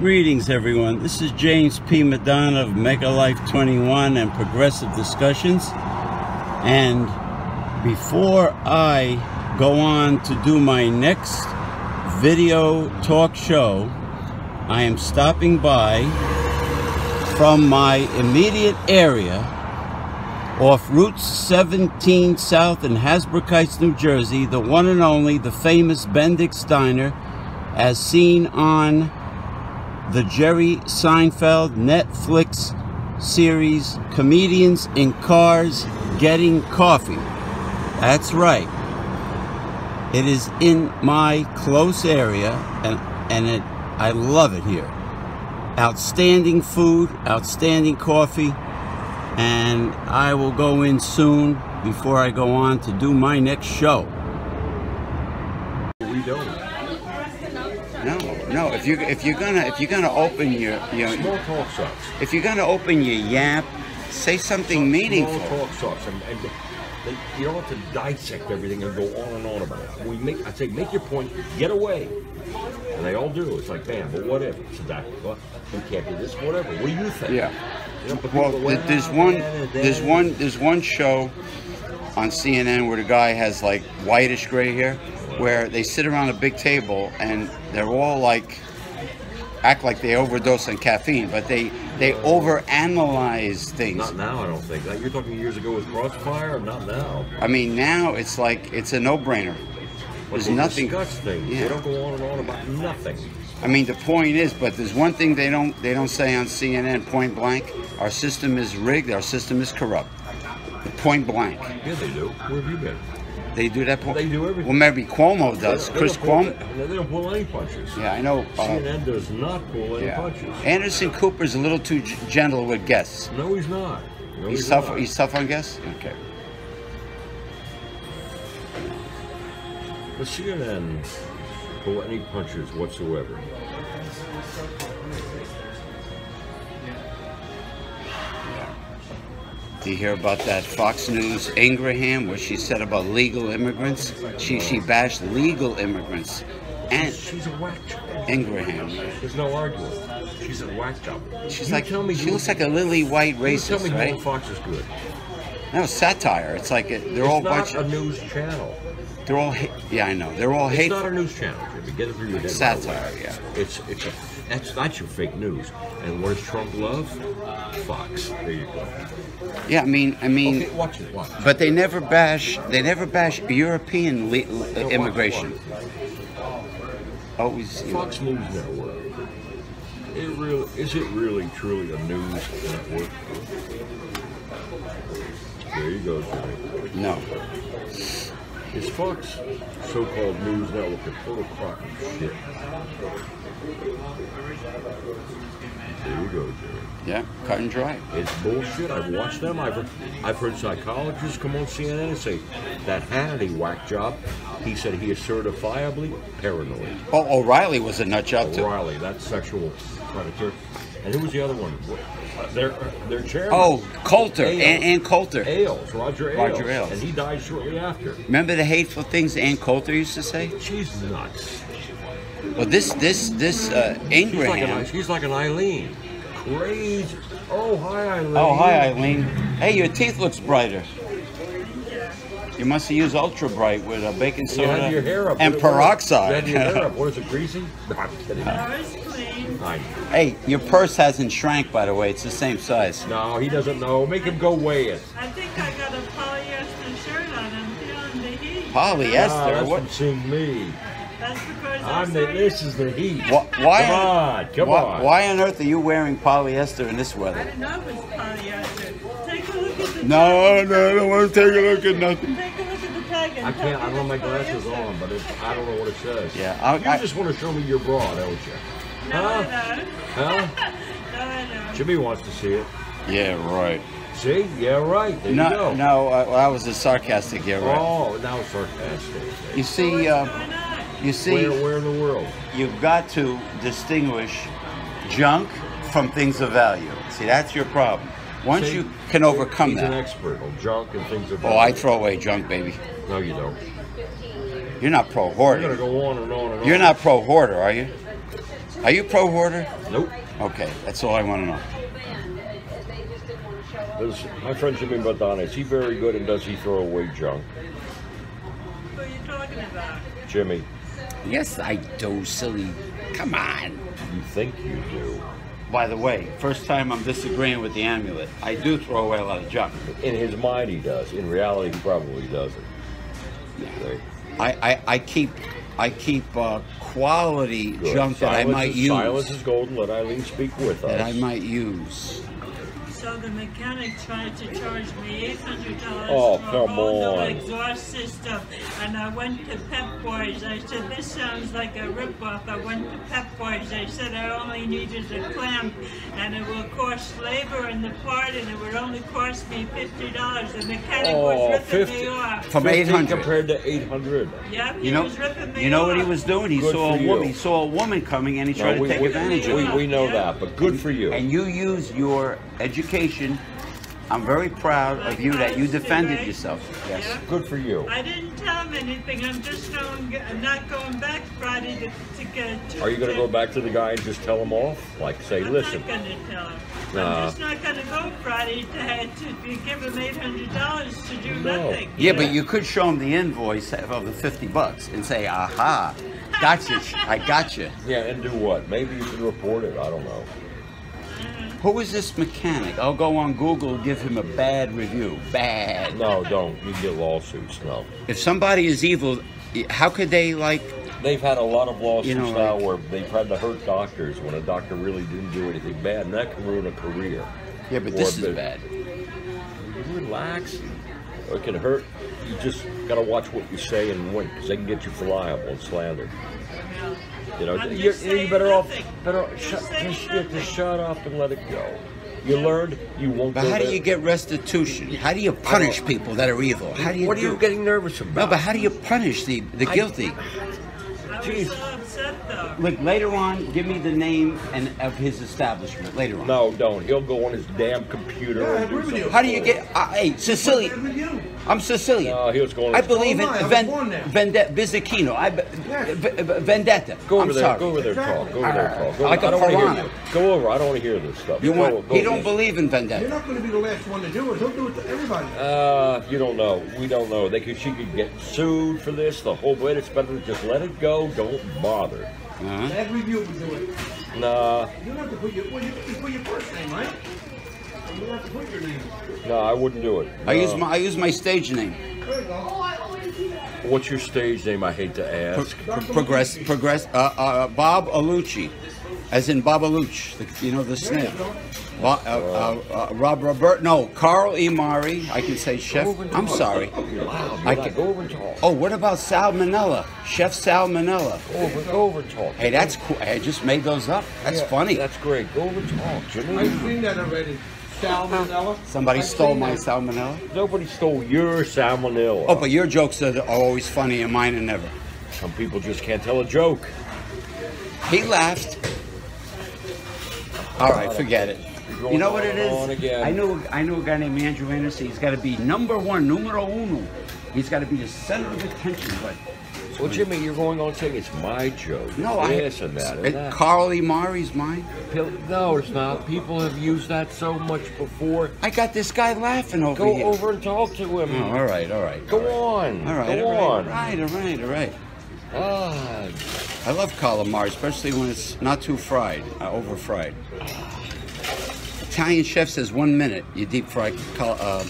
Greetings, everyone. This is James P. Madonna of Mega Life 21 and Progressive Discussions. And before I go on to do my next video talk show, I am stopping by from my immediate area off Route 17 South in Hasbrouck Heights, New Jersey, the one and only, the famous Bendix Diner, as seen on the Jerry Seinfeld Netflix series Comedians in Cars Getting Coffee. That's right. It is in my close area and, and it, I love it here. Outstanding food, outstanding coffee, and I will go in soon before I go on to do my next show. We don't. No, no. If you if you're gonna if you're gonna open your you know Small talk sucks. if you're gonna open your yap, say something meaningful. Small talk sucks, and, and they, you don't have to dissect everything and go on and on about it. We make, I say, make your point, get away, and they all do. It's like, bam, but whatever. if? It's that, well, you can't do this, whatever. What do you think? Yeah. You know, Well, people go, th- there's "Ah, one there's one there's one show on CNN where the guy has like whitish gray hair, where they sit around a big table and they're all like act like they overdose on caffeine, but they they overanalyze things. Not now, I don't think. Like, you're talking years ago with Crossfire, not now. I mean, now it's like it's a no-brainer. There's they nothing. discuss things. Yeah. They don't go on and on about nothing. I mean, the point is, but there's one thing they don't they don't say on CNN point blank. Our system is rigged. Our system is corrupt. Point blank. Yeah, they do. Where have you been? They do that. They do everything. Well, maybe Cuomo does. They Chris pull- Cuomo. They don't pull any punches. Yeah, I know. Uh, CNN does not pull any yeah. punches. Anderson Cooper's a little too g- gentle with guests. No, he's not. No, He's he's tough. not. He's tough on guests. Okay. But CNN pull any punches whatsoever. You hear about that Fox News Ingraham, what she said about legal immigrants? She she bashed legal immigrants, and She's a whack job. Ingraham. There's no arguing. She's a whack job. She's You like tell me she looks like a lily white you tell me racist, who right? Fox is good. No satire. It's like it, they're it's all a not bunch. a Of, news channel. they're all. Yeah, I know. They're all hate. It's hateful. not a news channel, Jimmy. Get it through your head. Satire, yeah. It's it's a that's that's your fake news. And what does Trump love? Fox. There you go. Yeah, I mean, I mean. Okay, watch it. Watch. But they never bash. They never bash European immigration. Always. Fox News Network. It really is it really truly a news network? There you go, Jimmy. No. Is Fox so-called news network a total crock of shit? There you go, Jimmy. Yeah, cut and dry. It's bullshit. I've watched them. I've heard, I've heard psychologists come on CNN and say that Hannity whack job. He said he is certifiably paranoid. Oh, O'Reilly was a nut job too. O'Reilly, that sexual predator. And who was the other one? Their their chairman. Oh, Coulter, Ailes. Ann, Ann Coulter. Ailes, Roger Ailes. Roger Ailes. And he died shortly after. Remember the hateful things Ann Coulter used to say? She's nuts. Well, this this this uh, She's like, an, she's like an Eileen. Crazy. Oh, hi, Eileen. Oh, hi Eileen. Hey, your teeth looks brighter. You must have used Ultrabrite with uh, baking You soda had your hair up. and What- what- peroxide. You had your hair up. What is it, greasy? No, I'm kidding. Ours clean. Hey, your purse hasn't shrank, by the way. It's the same size. no, he doesn't know. Make him go weigh it. I think I got a polyester shirt on. I'm feeling the heat. Polyester? Ah, that's what? from seeing me. That's because I I'm the, this is the heat. Why, why, Come on, come why, on. why on earth are you wearing polyester in this I weather? didn't know it was polyester. Take a look at the No, no, I don't want to take a look at nothing. Take a look at the tag. and I can't. I don't have my it's glasses polyester. on, but it, I don't know what it says. Yeah, I- you I- just want to show me your bra, don't you? No, Huh? I don't. Huh? no, I don't. Jimmy wants to see it. Yeah, right. See? Yeah, right. There you No, go. no, uh, well, that was a sarcastic. Yeah, right. Oh, now it's sarcastic. You see, uh, What's going on? You see, Where, where in the world? you've got to distinguish junk from things of value. See, that's your problem. Once See, you can overcome He's an that. expert on junk and things of value. Oh, I throw away junk, baby. No, you don't. You're not pro You're gonna hoarder. go on and on and on. You're not pro hoarder, are you? Are you pro hoarder? Nope. Okay, that's all I want to know. This, my friend Jimmy Madonna, is he very good and does he throw away junk? Who are you talking about? Jimmy, Yes, I do, silly. Come on. you think you do. By the way, first time I'm disagreeing with the amulet. I do throw away a lot of junk. In his mind, he does. In reality, he probably doesn't. Okay. I, I, I keep I keep uh, quality Good. junk that I might is, use. Silence is golden. Let Eileen speak with us. that I might use. So the mechanic tried to charge me eight hundred dollars Oh, for come a whole on. new exhaust system, and I went to Pep Boys. I said this sounds like a ripoff. I went to Pep Boys. They said I only needed a clamp, and it will cost labor in the part, and it would only cost me fifty dollars. The mechanic Oh, was ripping 50 me off. From 50 800. compared to 800. Yeah, he You know, was ripping me you know off. what he was doing? He Good saw a woman. He saw a woman coming, and he tried No, to we, take we, advantage we, of we know Yeah. that, but good for you. And you use your education. I'm very proud of you that you defended yourself. Yes. Yeah. Good for you. I didn't tell him anything. I'm just going, I'm not going back Friday to, to get. To, Are you going to go back to the guy and just tell him off? Like, say, I'm listen, not going to tell him. Nah. I'm just not going to go Friday to, to be give him eight hundred dollars to do No. nothing. Yeah, but you could show him the invoice of the 50 bucks and say, aha, gotcha, I gotcha. yeah, and do what? Maybe you should report it. I don't know. Who is this mechanic? I'll go on Google give him a bad review. Bad. No, don't. You get lawsuits. No. If somebody is evil, how could they, like, They've had a lot of lawsuits You know, now like- where they've had to hurt doctors when a doctor really didn't do anything bad, and that can ruin a career. yeah, but Or this is bad. Relax. It can hurt. You just got to watch what you say and when, because they can get you for liable and slander. You know, I'm you're, just you're saying better off. Better I'm shut, just just, just shut up and let it go. You learned. You won't. But go how do you get restitution? How do you punish people that are evil? How do you What are you getting nervous about? No, but how do you punish the, the I- guilty? I was uh, Jeez. though. Look, later on, give me the name and of his establishment. Later on. No, don't. He'll go on his damn computer. Yeah, I and agree do with you. How do you get? Uh, hey, Sicilian. I'm Sicilian. No, he was going. I believe in Oh, my, I ven, born there. Bizzichino. I be- Yes. v- v- vendetta. Go over I'm there. sorry. Go over there. Talk. Go over there. Talk. Go, Like a I don't want to hear piranha. you. Go over. I don't want to hear this stuff. You go, want? go he don't yes. believe in Vendetta. You're not going to be the last one to do it. He'll do it to everybody. Uh, you don't know. We don't know. They could. She could get sued for this. The whole bit. It's better to just let it go. Don't bother. Uh-huh. Bad review would do it. Nah. You don't have to put your, well, you, you put your first name, right? You don't have to put your name. No, I wouldn't do it. I use my I use my stage name. There you go. What's your stage name? I hate to ask. pro- progress progress. Uh, uh, Bob Alucci, as in Bob Alucci. The, you know the There you snail. go. Bo- uh, uh, uh, Rob Robert. No, Carl E. Mari. I can say chef. Go over and I'm sorry. You're loud. You're I can- Go over and talk. Oh, what about Salmonella? Chef Salmonella. Over. Go over and talk. Hey, that's cool. I just made those up. That's Yeah, funny. That's great. Go over and talk, Jimmy. I've seen that already. Salmonella. Somebody I've stole my that. salmonella. Nobody stole your salmonella. Oh, but your jokes are always funny and mine are never. Some people just can't tell a joke. He laughed. All right, forget it. You're know what it on and on is? I know I know a guy named Andrew Anderson. He's got to be number one, numero uno. He's got to be the center of attention. But Well, Jimmy, you're going on saying it's my joke. no, I and that and it- that. Carl E. Mari's mine. No, it's not. People have used that so much before. I got this guy laughing over Go here. Go over and talk to him. Oh, all right, all right. Go all right. on. All right, Go all right, on. all right, all right, all right. Ah, I love calamari, especially when it's not too fried, uh, over fried. Italian chef says one minute you deep fry cal- uh,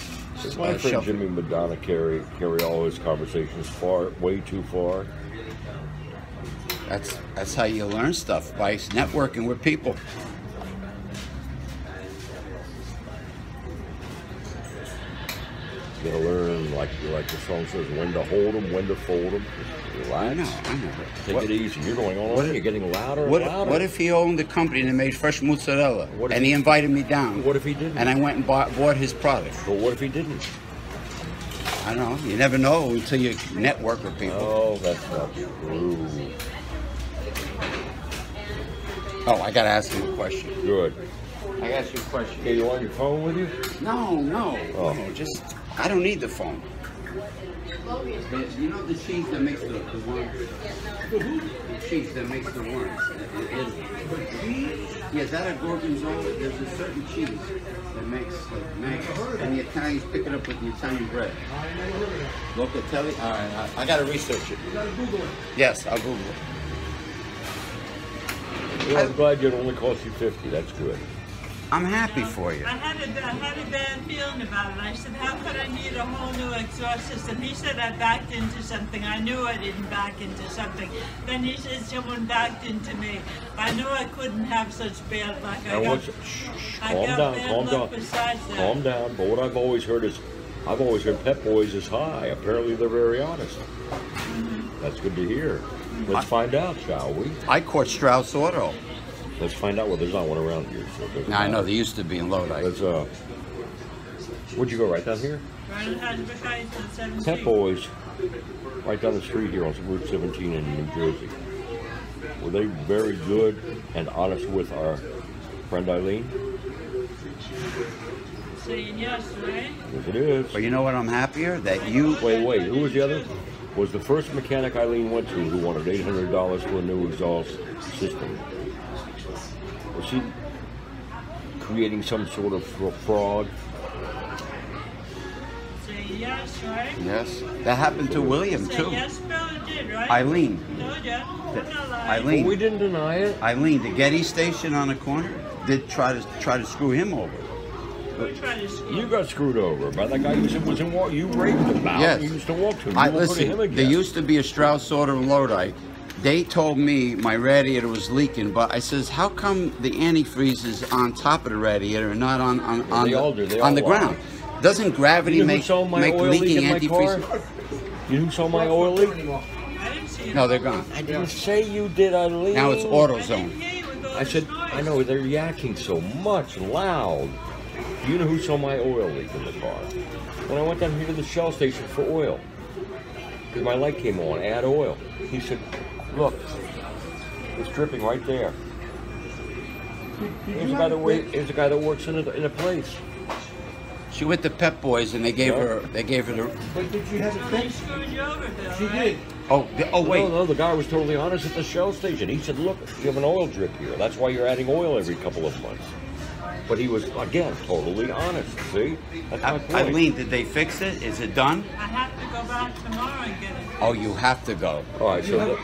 my uh, friend Jimmy Madonna carry carry all his conversations far, way too far. That's that's how you learn stuff by networking with people. You gotta learn, like like the song says, when to hold them, when to fold them. I Relax. know, I know. Take What, it easy. You're going on. what You're if- getting louder and what, louder. what if he owned the company that made fresh mozzarella What if and he- he invited me down? What if he didn't? And I went and bought, bought his product. But what if he didn't? I don't know. You never know until you network with people. Oh, that's not true. Oh, I gotta ask him a question. Good. I ask you a question. Okay, you on your phone with you? No, no, Oh. no. Just I don't need the phone. The- You know the cheese that makes the, the worms? The cheese that makes the worms. in Italy. Yeah, is that a gorgonzola? There's a certain cheese that makes like maggots, and the Italians pick it up with the Italian bread. Locatelli? All right, I, I gotta research it. You gotta Google it. Yes, I'll Google it. Well, I'm glad it only cost you 50. That's good. I'm happy for you. I had a, I had a bad feeling about it. I said, how could I need a whole new exhaust system? He said I backed into something. I knew I didn't back into something. Then he said someone backed into me. I knew I couldn't have such bad luck. I Now, got, what's, shh, shh, I calm got down, bad calm luck down. besides that. Calm down. But what I've always heard is, I've always heard Pep Boys is high. Apparently, they're very honest. Mm-hmm. That's good to hear. Let's find out, shall we? I caught Strauss Auto. Let's find out. Well, there's not one around here. So Now I know they used to be in Lodi. Let's, uh, where'd you go? Right down here? Right in Hasbrouck Heights on 17th. Pep Boys, right down the street here on Route 17 in New Jersey. Were they very good and honest with our friend Eileen? Saying yes, right? Yes, it is. But you know what? I'm happier that you. Wait, wait. Who was the other? Was the first mechanic Eileen went to who wanted eight hundred dollars for a new exhaust system? Was she creating some sort of fraud? Say yes, right? Yes, that happened to William Say too. yes, Bill, did, right? Eileen. Told ya. I'm not lying. Well, Eileen. we didn't deny it. Eileen, the Getty station on the corner did try to try to screw him over. To screw You got screwed over by that guy who said was in walk. You raved about. Yes. You used to walk to. You I won't to listen. him There used to be a Strauss Auto in Lodi. They told me my radiator was leaking, but I says, how come the antifreeze is on top of the radiator and not on on, on the, do. On the ground? Doesn't gravity You know make saw my make leak leaking in antifreeze? You know who saw my oil leak? I didn't see it. No, they're gone. I didn't say you did, Eileen. Now it's AutoZone. didn't hear you with I said. I know they're yakking so much, loud. You know who saw my oil leak in the car? When I went down here to the Shell station for oil, because my light came on, add oil. He said, look, it's dripping right there. Here's a guy that wa- here's a guy that works in a, in a place. She went to Pep Boys and they gave Yeah. her they gave her the But did you have it They fixed? screwed you over, She did. oh the, oh wait No, no, the guy was totally honest at the Shell station. He said, look, you have an oil drip here. That's why you're adding oil every couple of months. But he was, again, totally honest. See? That's my point. Eileen, did they fix it? Is it done? I have to go back tomorrow and get it. Oh, you have to go. All right, so, the,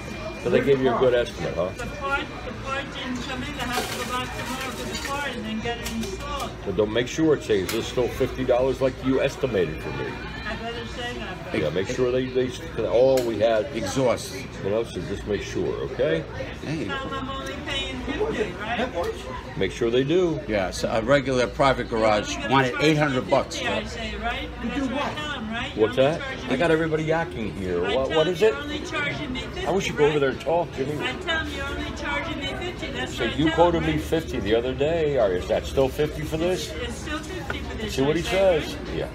so they gave you a good estimate, huh? The part, the part didn't come in. I have to go back tomorrow for the part and then get it installed. But don't make sure it says it's still fifty dollars like you estimated for me. I better say that. Bill. Yeah, make sure they they all we had, Exhaust. you know. So just make sure, okay? Hey. Tell them I'm only paying fifty, right? Make sure they do. Yeah, so a regular private garage You're only gonna wanted 800 bucks. 50, I say, right? That's what I tell 'em, right? You're What's that? I got everybody yakking here. I What tell what 'em is you're it? only charging me 50, I wish you'd go over there and talk, Jimmy. I tell them you're only charging me 50. That's So you quoted me fifty the other day. Or is that still fifty for this? It's still 50 for this. See what he says. Yeah,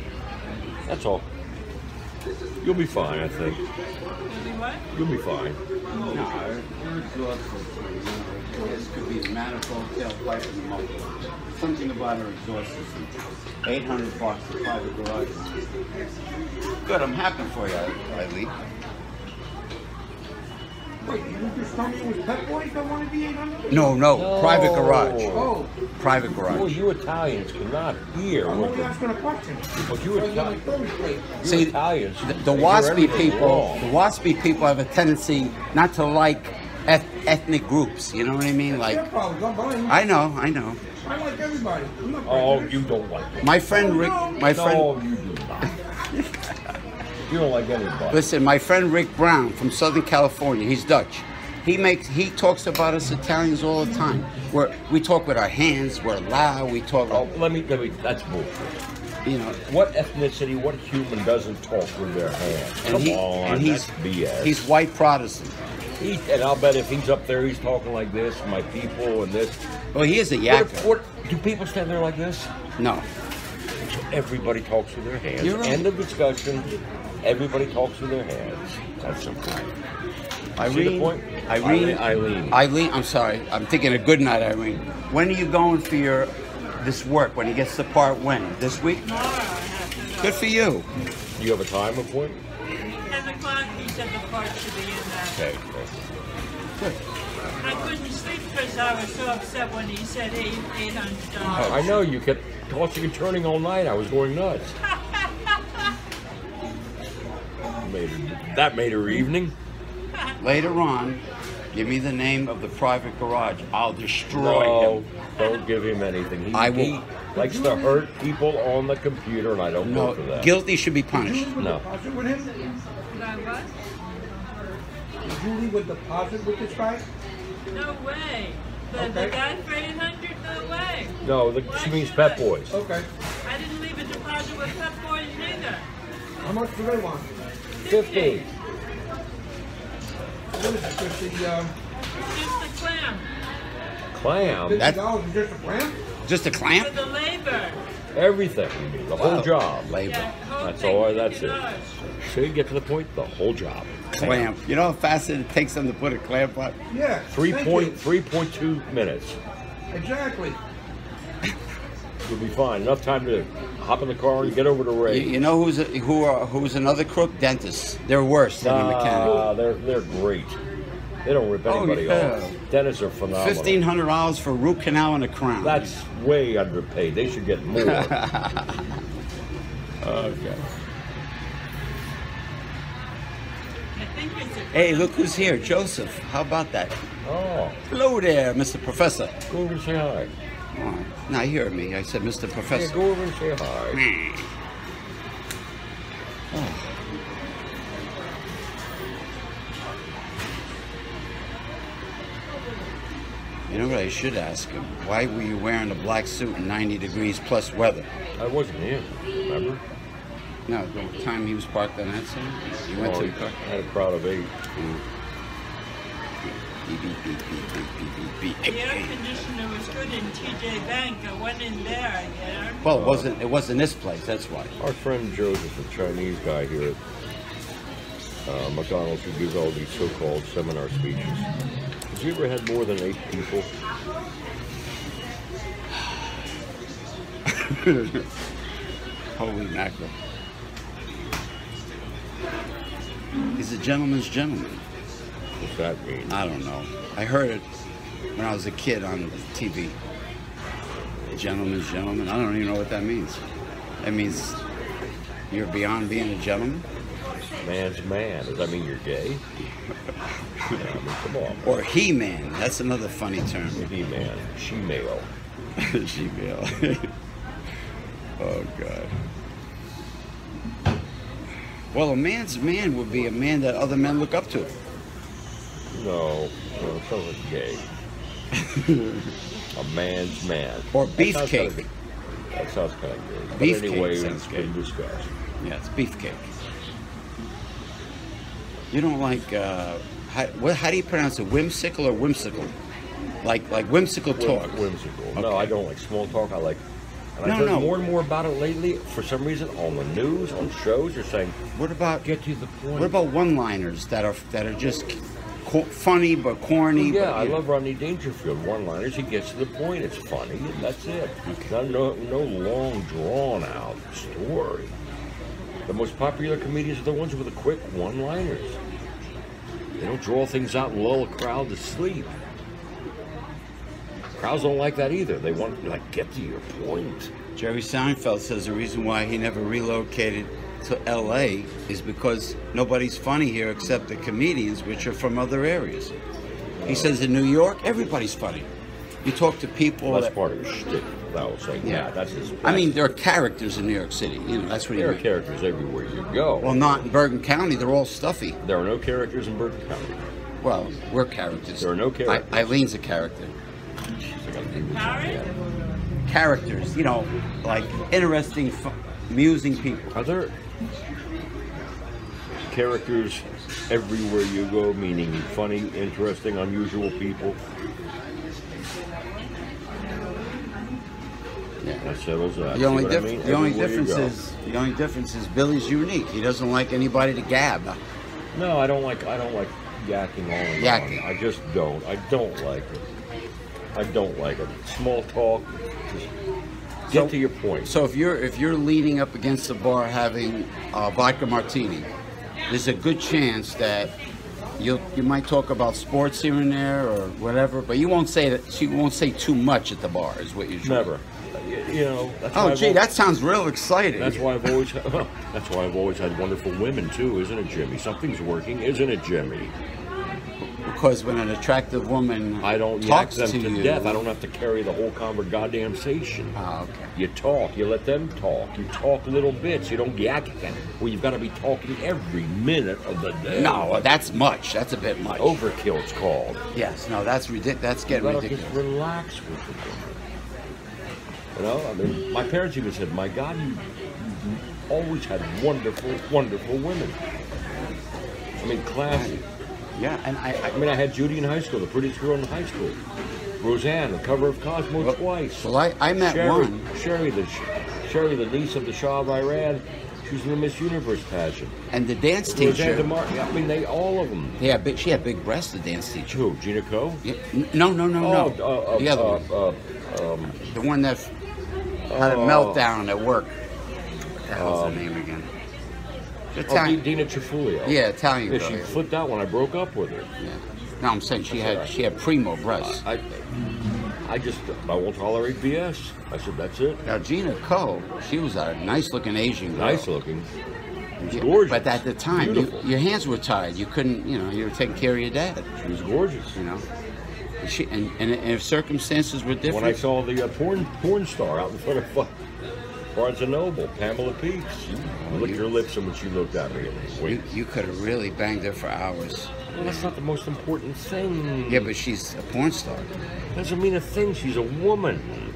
that's all. You'll be fine, I think. You'll be fine. No. This could be the manifold tailpipe and the motor. Something about her exhaust system. 800 bucks for private garage. Good, I'm happy for you, Eileen. Wait, you just told me it was Pep Boys that wanted the 800? No, no, No. private garage. Oh, Private Well, garage. you Italians cannot hear I'm what only the, asking a question. what you I was on Italians. my third. You See, Italians. The, the hear WASPy everything people, wrong. the WASPy people have a tendency not to like eth- ethnic groups. You know what I mean? Their Like, problems, not mine. I know, I know. I like everybody. I'm not Oh, prejudiced. you don't like it. My friend Rick, my friend. No, you do not. You don't like anybody. Listen, my friend Rick Brown from Southern California, he's Dutch. He makes he talks about us Italians all the time. We're, we talk with our hands, we're loud, we talk, Oh, let me, let me, that's bullshit. you know. What ethnicity, what human doesn't talk with their hands? Come he, on, and he's that's BS. he's white Protestant. He, and I'll bet if he's up there, he's talking like this, my people and this. Well, he is a yakker. what, do people stand there like this? No, Everybody talks with their hands. Right. End of discussion. Everybody talks with their hands. That's simple. See the Irene, point? Irene, Eileen. Eileen. I'm sorry, I'm thinking a good night, Irene. When are you going for your this work? When he gets the part? When? This week? Tomorrow I have to go. Good for you. You have a time appointment? 10 o'clock, he said the part should be in there. Okay. Good. I couldn't sleep because I was so upset when he said eight, $800. I know you kept tossing and turning all night. I was going nuts. made her, that made her evening. Later on, give me the name of the private garage. I'll destroy No, him. don't give him anything. He, I will- he likes to hurt people on the computer, and I don't No, go for that. guilty should be Did punished. Julie would No. deposit with him? That what? Did Julie would deposit with this guy? No way. The, the Okay. guy for 800 No way. No, the, she means Pep Boys. Okay. I didn't leave a deposit with Pep Boys neither. How much do they want? Fifty. What is it, fifty, um, Just the clam. Clam. fifty That- dollars is just a plant? Just a clamp? For the labor. Everything. The whole Wow. job. Labor. Yeah, whole That's thing, all. That's it. $50. So you get to the point. The whole job. Clamp. You know how fast it takes them to put a clamp on? Yeah. Three point three point two minutes. Exactly. You'll be fine. Enough time to hop in the car and get over to You, Ray. you know who's a, who are, who's another crook? Dentists. They're worse than a ah, mechanic. Nah, they're they're great. They don't rip Oh, anybody yeah. off. Dentists are phenomenal. Fifteen hundred dollars for root canal and a crown. That's way underpaid. They should get more. okay. I think it's a Hey, look who's here, Joseph. How about that? oh, Hello there, Mr. Professor. go over and say hi. Oh, now you heard me. I said Mr. Yeah, Professor. go over and say hi. Oh. You know what I should ask him? Why were you wearing a black suit in 90 degrees plus weather? I wasn't here. Remember? No, the time he was parked on that side? You went Oh, to the car? I had a crowd of eight. Beep, beep, beep, beep, beep, beep, beep, beep. The air conditioner was good in TJ Bank. I went in there. Yeah. Well, it wasn't. It wasn't this place. That's why. Our friend Joseph, the Chinese guy here at uh, McDonald's, who gives all these so-called seminar speeches. Have you ever had more than eight people? Holy mackerel! He's a gentleman's gentleman. What's that mean? I don't know. I heard it when I was a kid on TV. Gentleman's gentleman. I don't even know what that means. That means you're beyond being a gentleman, Man's man. Does that mean you're gay? yeah, I mean, come on. or he-man. That's another funny term. He man, she male. She-male. oh God. Well, a man's man would be a man that other men look up to. No, no, it sounds like gay. a man's man. Or beefcake. That sounds kind of gay. But Beefcake anyway, sounds it's gay. discussed. Yeah, it's beefcake. You don't like uh, how, what, how do you pronounce it? Whimsical or whimsical? Like like whimsical Whim- talk. Whimsical. No, I don't like small talk. I like. And No, I've heard no. more and more about it lately. For some reason, on the news, on shows, they're saying, What about "Get to the point." what about one-liners that are that are just funny but corny? Yeah, but, I know. love Rodney Dangerfield one-liners. He gets to the point. It's funny, and that's it. Okay. No no long drawn-out story. The most popular comedians are the ones with the quick one-liners. They don't draw things out and lull a crowd to sleep. Crowds don't like that either. They want like get to your point. Jerry Seinfeld says the reason why he never relocated to L.A. is because nobody's funny here except the comedians, which are from other areas. He says in New York, everybody's funny. You talk to people. Well, that's that- part of his shtick. That will say, yeah, that's his. I mean, there are characters in New York City. You know, that's what he there are meant. characters everywhere you go. Well, not in Bergen County. They're all stuffy. there are no characters in Bergen County. Well, we're characters. There are no characters. I, Eileen's a character. I gotta leave it Harry? again. Characters, you know, like interesting, fu- amusing people. Are there characters everywhere you go, meaning funny, interesting, unusual people? Yeah. That settles that. The only, what I mean? the only difference is the only difference is Billy's unique. He doesn't like anybody to gab. no, I don't like I don't like yakking on and Yakking. I just don't. I don't like it. I don't like it. Small talk. Just Get to your point. So if you're if you're leaning up against the bar having a vodka martini, there's a good chance that you you might talk about sports here and there or whatever, but you won't say that. She won't say too much at the bar. Is what you're Never. You know. Oh, gee, al- that sounds real exciting. That's why I've always. that's why I've always had wonderful women too, isn't it, Jimmy? Something's working, isn't it, Jimmy? Because when an attractive woman I don't talks them to, to, you, death. I don't have to carry the whole conver goddamn station. Oh, ah, okay. You talk, you let them talk. You talk little bits. You don't yak at them. Well, you've got to be talking every minute of the day. No, that's much. That's a bit much. overkill. It's called. Yes, no, that's ridiculous. That's You getting gotta ridiculous. just relax with the woman. You know, I mean, my parents even said, "My God, you, you always had wonderful, wonderful women." I mean, classy. Yeah, and I, I mean, I had Judy in high school, the prettiest girl in high school. Roseanne, the cover of Cosmo Well- twice. well, I, I met Sherry, one. Sherry, the Sherry, the niece of the Shah of Iran. She was in the Miss Universe pageant. And the dance teacher. Roseanne teacher, DeMar- I mean, they all of them. yeah, big, she had big breasts. The dance teacher. Who? Gina Co. Yeah, no, no, no, Oh, no. uh, uh, the other uh, one, uh, um, the one that had a oh. meltdown at work. What was the hell's her name again? Oh, Dina Trifulio. yeah, Italian Yeah, girl. she yeah. flipped out when I broke up with her. Yeah. No, I'm saying she had she had primo breasts. I, I just, I won't tolerate BS. I said, that's it. Now Gina Co, she was a nice looking Asian girl. Nice looking. She was Yeah, gorgeous. But at the time, you, your hands were tied. You couldn't, you know, you were taking care of your dad. She was gorgeous. You know, and, she, and, and if circumstances were different, When I saw the uh, porn porn star out in front of uh, Barnes and Noble, Pamela Peaks, I licked her lips and when she looked at me. you, you could have really banged her for hours. Well, that's not the most important thing. Yeah, but she's a porn star. doesn't mean a thing. She's a woman.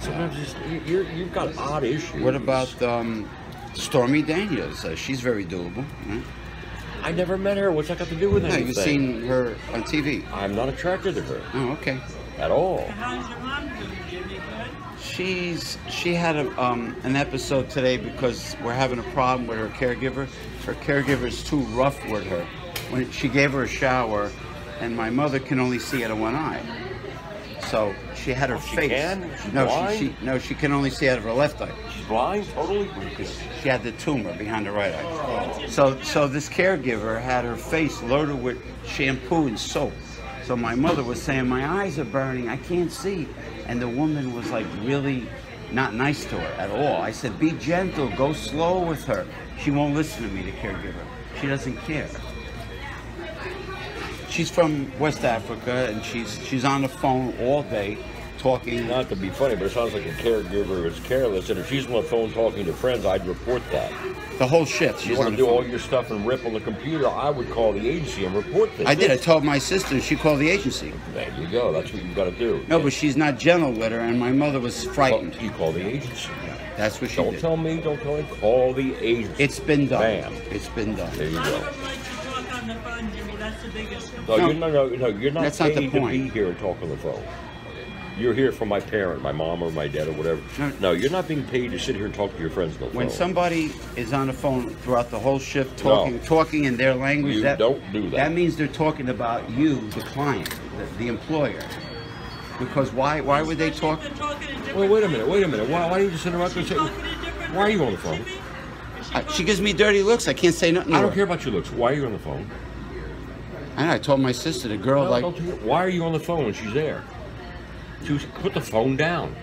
Sometimes it's, you're, you've got odd issues. What about um, Stormy Daniels? Uh, she's very doable. Right? I never met her. What's that got to do with No, anything? you've seen her on TV. I'm not attracted to her Oh, okay. at all. How's your mom doing, Jimmy? Good? She's she had a, um, an episode today because we're having a problem with her caregiver. Her caregiver is too rough with her. When she gave her a shower, and my mother can only see out of one eye, so she had her she face. can? She's no, blind? she, she no, she can only see out of her left eye. She's blind, totally. she had the tumor behind her right eye. So, so this caregiver had her face loaded with shampoo and soap. So my mother was saying, "My eyes are burning. I can't see," and the woman was like really not nice to her at all. I said, "Be gentle. Go slow with her. She won't listen to me." The caregiver. She doesn't care. She's from West Africa, and she's she's on the phone all day, talking. Not to be funny, but it sounds like a caregiver is careless. And if she's on the phone talking to friends, I'd report that. The whole shift. You She's want to the do all your stuff and rip on the computer, I would call the agency and report this. I did. I told my sister. She called the agency. There you go. That's what you've got to do. No, but she's not gentle with her, and my mother was frightened. You call the agency. That's what she Don't did. tell me. Don't tell me. Call the agency. It's been done. Bam. It's been done. There you go. them like to talk on the phone, Jimmy. That's the biggest No, No. you're, no, no, no, you're not That's not paid the to be point. here and talk on the phone. You're here for my parent, my mom or my dad or whatever. No. No, you're not being paid to sit here and talk to your friends on the phone. When somebody is on the phone throughout the whole shift, talking, No. talking in their language, You that don't do that. That means they're talking about you, the client, the, the employer. Because why? Why would they talk? Especially if they're talking in different Well, wait a minute, wait a minute. Why, why don't you just interrupt and say, talking in different why are you on the phone? languages, Jimmy? Is I, she gives me dirty looks. I can't say nothing. I don't care about your looks. Why are you on the phone? And. I told my sister, the girl, No, like, don't you- why are you on the phone when she's there? To put the phone down.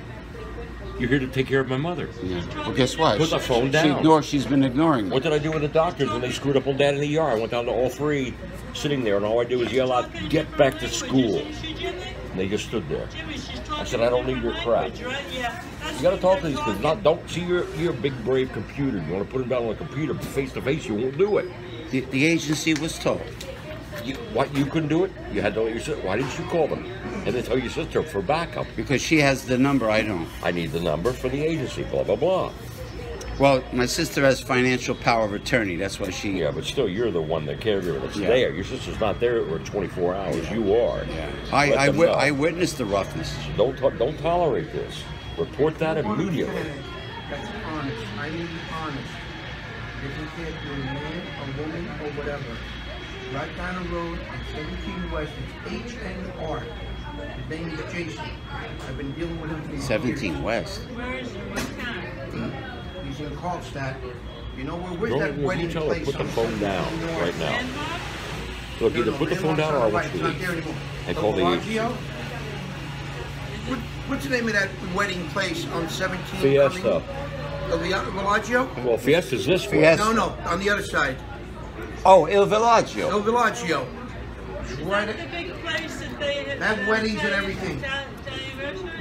You're here to take care of my mother. yeah. well, guess what? Put the She- phone She down. ignores. She's been ignoring me. What did I do with the doctors when they screwed up on dad in the ER? I went down to all three, sitting there, and all I did was yell out, "Get back to school!" she? And they just stood there. I said, "I don't need your crap." language, right? Yeah. That's You got to talk to these kids. Not don't see your your big brave computer. You want to put them down on a computer, face to face, you won't do it. The, the agency was told. You, what you couldn't do it? You had to let yourself. Why didn't you call them? And then tell your sister for backup. Because she has the number, I don't. I need the number for the agency. Blah blah blah. Well, my sister has financial power of attorney. That's why she. Yeah, but still, you're the one, the caregiver that's Yeah. there. Your sister's not there for 24 hours. You are. I, I, wi- know. I witnessed the roughness. Don't to- don't tolerate this. Report that immediately. That's honest. I need to be honest. Different care to a man, a woman, or whatever. Right down the road on 17 West, it's H and R. His name is Jason. I've been dealing with him for 17 West. Where is it? What? He's in Carlstadt. You know where? Where's Don't- that if you wedding tell her, place? put the phone down North? right now. Denmark? Look, No, either no, put the phone down or I the want right. you It's to leave. And The call the Bellagio? What, what's the name of that wedding place on 17? Fiesta. Coming? The Via- Bellagio? Well, Fiesta's this way. Fiesta. No, no, on the other side. Oh, Il Villaggio. El Villaggio. Is Right, that the big place that they They have weddings and everything.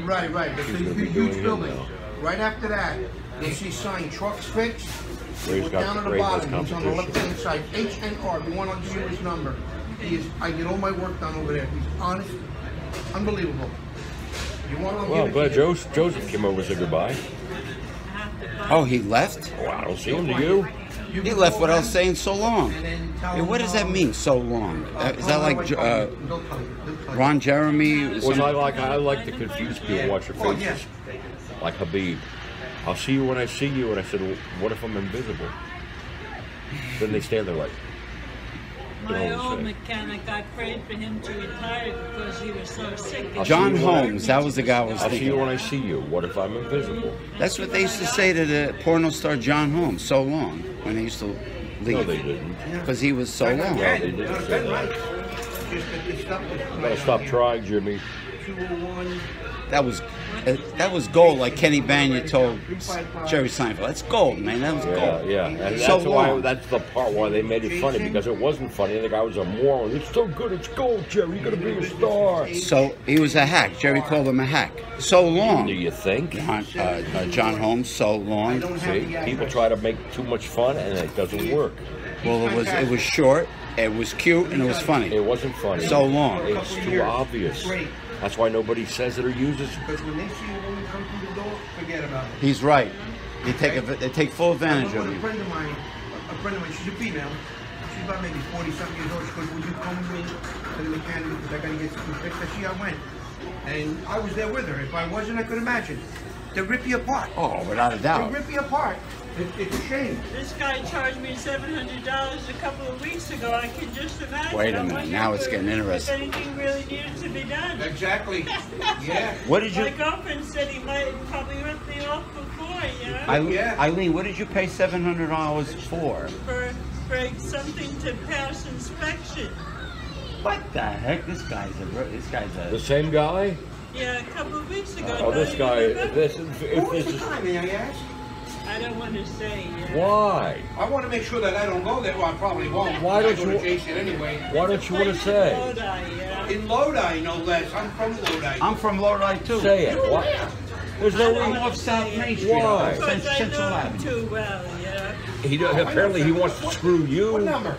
right, right. It's a huge building. Right after that, you'll see sign trucks fixed. Where he's got down at the bottom. He's on the left-hand side. H and R. The one I'll give his number. He is. I get all my work done over there. He's honest, unbelievable. You want to Well, I'm glad it to you. Joseph, Joseph came over and said goodbye. Oh, he left? Oh, I don't see him. Do you? You He left call without them saying so long. and then Hey, what does that mean, so long? uh, Uh, Is that like how I J- call uh, you. They'll tell you. They'll tell you. Ron Jeremy? Well, some- I like I like to confuse people, watch their yeah. faces. Like Habib. I'll see you when I see you, and I said, well, what if I'm invisible? Then they stand there like, My old say. mechanic, I prayed for him to retire because he was so sick. I'll John see you when I- Holmes, that was the guy I was I'll see you when. I see you. What if I'm invisible? That's what they used to say to the porno star John Holmes, so long, when they used to leave. No, they leave. didn't. Because he was so long. Yeah, they didn't say that. right. Just that this stuff was You gotta stop trying, Jimmy. 201. That was that was gold, like Kenny Bania told Jerry Seinfeld. That's gold, man. That was Yeah, gold. yeah, and that's So why long. that's the part why they made it funny because it wasn't funny. The guy was a moron. It's so good, it's gold, Jerry. You're gonna be a star. So he was a hack. Jerry called him a hack. So long. Do you think? John, uh, uh, John Holmes, so long. See, people try to make too much fun, and it doesn't work. Well, it was it was short, it was cute, and it was funny. It wasn't funny. So long. It's too obvious. That's why nobody says it or uses it. Because when they see a woman come through the door, forget about it. He's right. They take a, they take full advantage of know you. A friend of mine, a friend of mine, she's a female. She's about maybe 40 something years old. She goes, Would you come with me to the mechanic because I gotta get something fixed? I see, I went. And I was there with her. If I wasn't, I could imagine. They rip you apart. Oh, without a doubt. They rip you apart. It, it's a shame. This guy charged me seven hundred dollars a couple of weeks ago. I can just imagine. Wait a I minute, now it's getting interesting. If anything really needed to be done. Exactly. Yeah. What did you, My girlfriend said he might probably ripped me off before, you know, Eileen, Yeah. Eileen? What did you pay seven hundred dollars for? for for something to pass inspection. What the heck? This guy's a bro- this guy's a The same guy? Yeah, a couple of weeks ago. Oh, don't this you guy. remember? This, if What was this the is time, may I ask? I don't want to say. Yeah. why? I want to make sure that I don't go there. Well, I probably won't. Why don't go you- to Jason anyway. Why don't you want to Place in say? Lodi, yeah. In Lodi, no less. I'm from Lodi. I'm from Lodi too. Say it. Why? There's no I'm off South Main Street. Why? off Because I Central know him Avenue. too well, yeah. He do- apparently he wants to screw you. What you. number?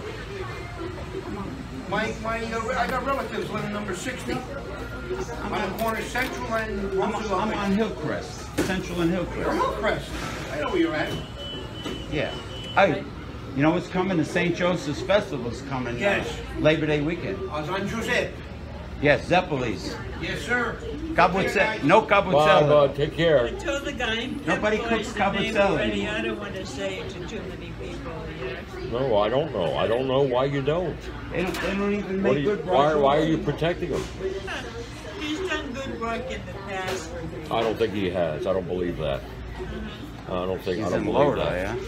My, my, uh, I got relatives living number 60. I'm on corner Central and I'm, I'm on Hillcrest, Central and Hillcrest. Hillcrest. I know where you're at. Yeah. Hey, you know what's coming? The St. Joseph's Festival's coming. uh, Yes. Labor Day weekend. I was on Giuseppe. Yes, Zeppelis. Yes, sir. Cabuzze- no Bye, cabuzzella. bud. Take I care. told the guy Nobody cooks Boys the name cabocelli already. anymore. I don't want to say it to too many people, yeah. No, I don't know. I don't know why you don't. They don't, they don't even make are you, good why, why are you protecting him? He's done good work in the past. I don't think he has. I don't believe that. Mm-hmm. I don't think. I don't in believe Lodi, that. yeah.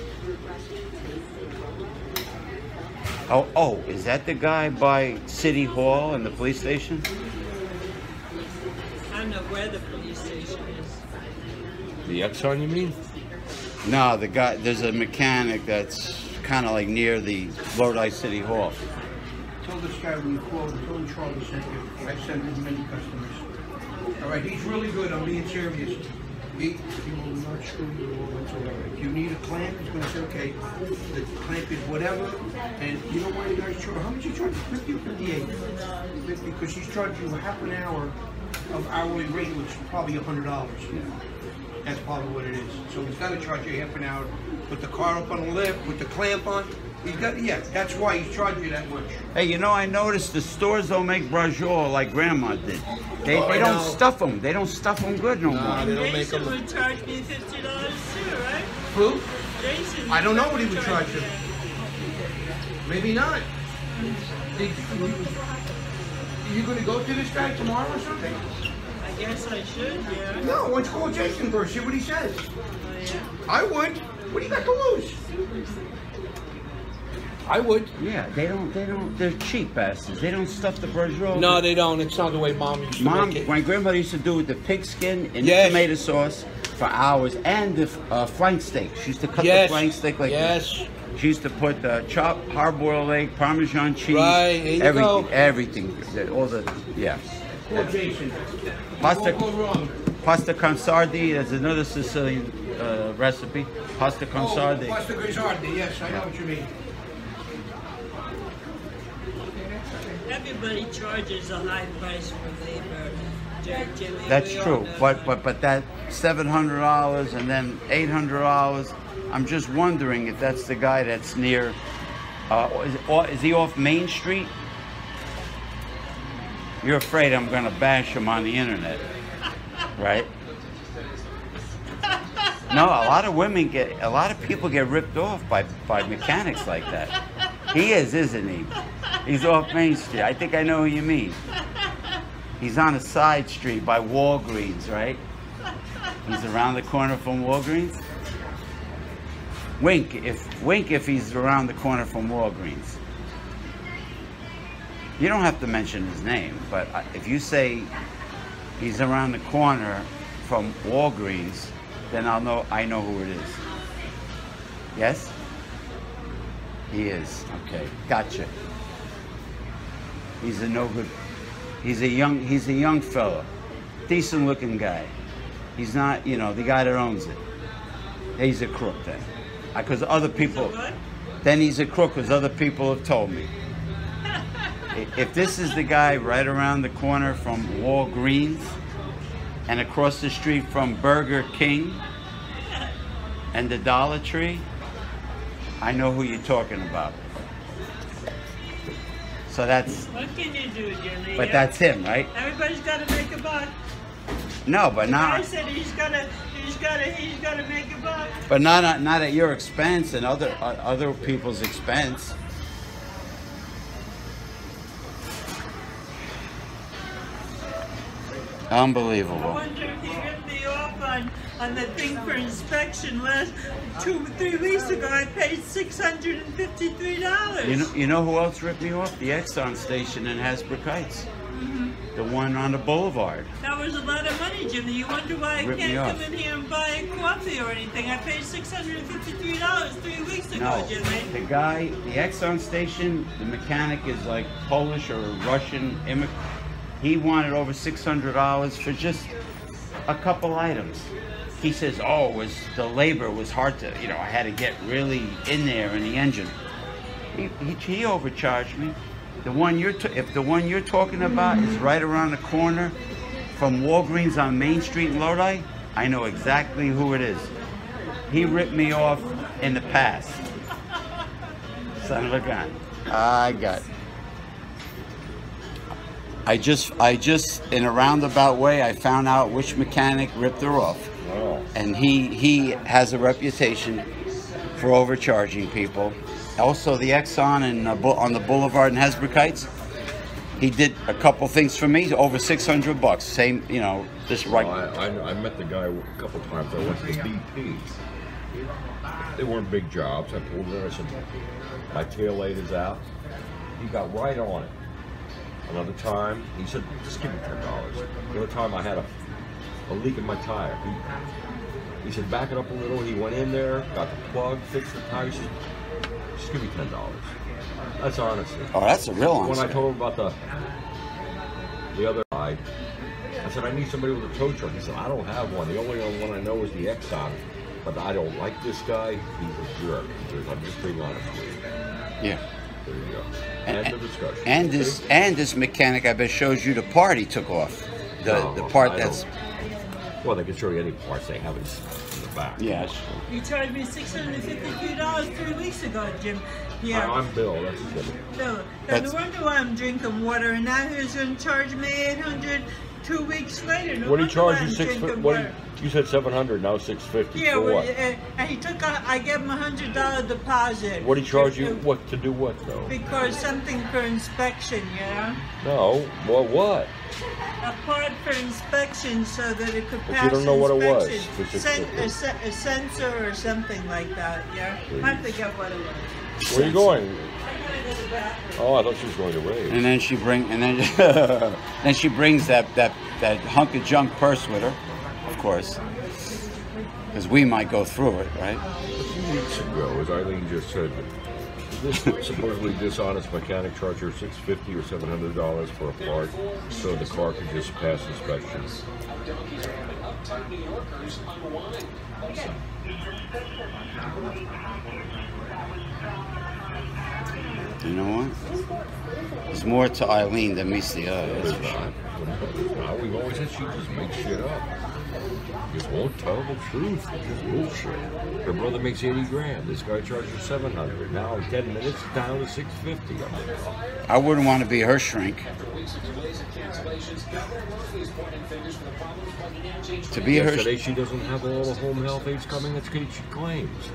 Oh, oh, is that the guy by City Hall and the police station? I don't know where the police station is. The Exxon, you mean? No, the guy. There's a mechanic that's kind of like near the Lodi City Hall. This guy call, tell him Charlie sent you. I've sent him many customers. All right, he's really good. I'm being serious. He, he will not screw you whatsoever. If you need a clamp, he's going to say, okay, the clamp is whatever. And you know why you guys charge? How much you charge? 50 or 58? because he's charging you half an hour of hourly rate, which is probably $100. That's probably what it is. So he's got to charge you half an hour. Put the car up on the lift, put the clamp on. He's got, yeah, that's why he's charging you that much. Hey, you know, I noticed the stores don't make brajol like Grandma did. They, Oh, they don't know. stuff them. They don't stuff them good no more. they don't make Jason them- would charge me fifty dollars too, right? Who? Jason. I don't know what he would charge you. Maybe not. Did, you gonna go to this guy tomorrow or something? I guess I should, yeah. No, why don't you call Jason first, see what he says? Oh, yeah. I would. What do you got to lose? I would. Yeah, they don't. They don't. They're cheap bastards. They don't stuff the brajol. No, they don't. It's not the way mom used to Mom, make it. my grandmother used to do with the pigskin and Yes. the tomato sauce for hours, and the uh, flank steak. She used to cut Yes. the flank steak like Yes. this. She used to put uh, chopped hard-boiled egg, Parmesan cheese, Right, everything, everything, all the yeah. Call Jason. Pasta, Won't go wrong. pasta con sardi. That's another Sicilian uh, recipe. Pasta con Oh, sardi. pasta grizzardi. Yes, I know what you mean. Everybody charges a high price for labor, Jimmy. That's true, but that. but but that seven hundred dollars and then eight hundred dollars. I'm just wondering if that's the guy that's near. Uh, is, or is he off Main Street? You're afraid I'm gonna bash him on the internet, right? No, a lot of women get, a lot of people get ripped off by by mechanics like that. He is, isn't he? He's off Main Street. I think I know who you mean. He's on a side street by Walgreens, right? He's around the corner from Walgreens. Wink if wink if he's around the corner from Walgreens. You don't have to mention his name, but if you say he's around the corner from Walgreens, then I'll know I know who it is. Yes? He is. Okay. Gotcha. He's a no good He's a young he's a young fella. Decent looking guy. He's not, you know, the guy that owns it. He's a crook then. Uh, because other people then he's a crook because other people have told me. If this is the guy right around the corner from Walgreens and across the street from Burger King and the Dollar Tree, I know who you're talking about. So that's, What can you do, Jimmy? but that's him, right? Everybody's got to make a buck. No, but The not, said he's to, he's to, he's to make a buck. but not, at- not at your expense and other, uh, other people's expense. I Unbelievable. Wonder if he ripped me off on, the thing for inspection last two, three weeks ago. I paid six hundred and fifty-three dollars. You know, you know who else ripped me off? The Exxon station in Hasbrouck Heights. Mm-hmm. The one on the boulevard. that was a lot of money, Jimmy. You wonder why I Rip can't come in here and buy a coffee or anything? I paid six hundred and fifty-three dollars three weeks ago, No, Jimmy. the guy, the Exxon station, the mechanic is like Polish or Russian immigrant. He wanted over six hundred dollars for just a couple items. He says, "Oh, it was the labor was hard to, you know, I had to get really in there in the engine." He, he, he overcharged me. The one you're, if the one you're talking about is right around the corner from Walgreens on Main Street in Lodi, I know exactly who it is. He ripped me off in the past. Son of a gun. I got. I just, I just, in a roundabout way, I found out which mechanic ripped her off, and he he has a reputation for overcharging people. Also, the Exxon uh, on the Boulevard in Hasbrouck Heights, he did a couple things for me, over six hundred bucks. Same, you know, just right. Well, I, I, I met the guy a couple times. I went to BP. They weren't big jobs. I pulled in. I said, my tail light is out. He got right on it. Another time, he said, just give me ten dollars. The other time, I had a, a leak in my tire. He, he said, back it up a little. He went in there, got the plug, fixed the tire. He said, just give me ten dollars. That's honesty. oh, that's a real When I told him about the the other side, I said I need somebody with a tow truck. He said I don't have one. The only one I know is the Exxon, but I don't like this guy. He's a jerk. He says, I'm just being honest with you. Yeah. There you go. And- of discussion. And this and this mechanic, I bet, shows you the part he took off. The No, the part I that's don't. well, they can show you any parts they have in in the back. yeah. that's. You charged me six hundred and fifty-three dollars three weeks ago, Jim. Yeah. I'm Bill. That's Jimmy. No, That's- no wonder why I'm drinking water, and now he's going to charge me 800 two weeks later. No What did he charge you six? What water. you said seven hundred. Now six fifty. Yeah, for well, what? and he took a, I gave him a hundred dollar deposit. What did he charge you? What to do? What though? Because something for inspection, you know? No. Well, what? A part for inspection so that it could But you pass don't know what it was inspection. for six Sen- a, se- a sensor or something like that, yeah? I forget what it was. Where are you going? I'm gonna go to the bathroom. Oh, I thought she was going to rave. And then she bring and then then she brings that that that hunk of junk purse with her, of course, because we might go through it, right? A few weeks ago, as Eileen just said, this supposedly dishonest mechanic charged her six fifty or seven hundred dollars for a part, so the car could just pass inspection. You know what? There's more to Eileen than meets the eye. That's for sure. Now we've always said she just makes shit up. Just won't tell the truth. Just bullshit. Her brother makes eighty grand. This guy charges seven hundred. Now in ten minutes down to six fifty. I wouldn't want to be her shrink. To be her, Yesterday she doesn't have all the home health aides coming. That's what she claims.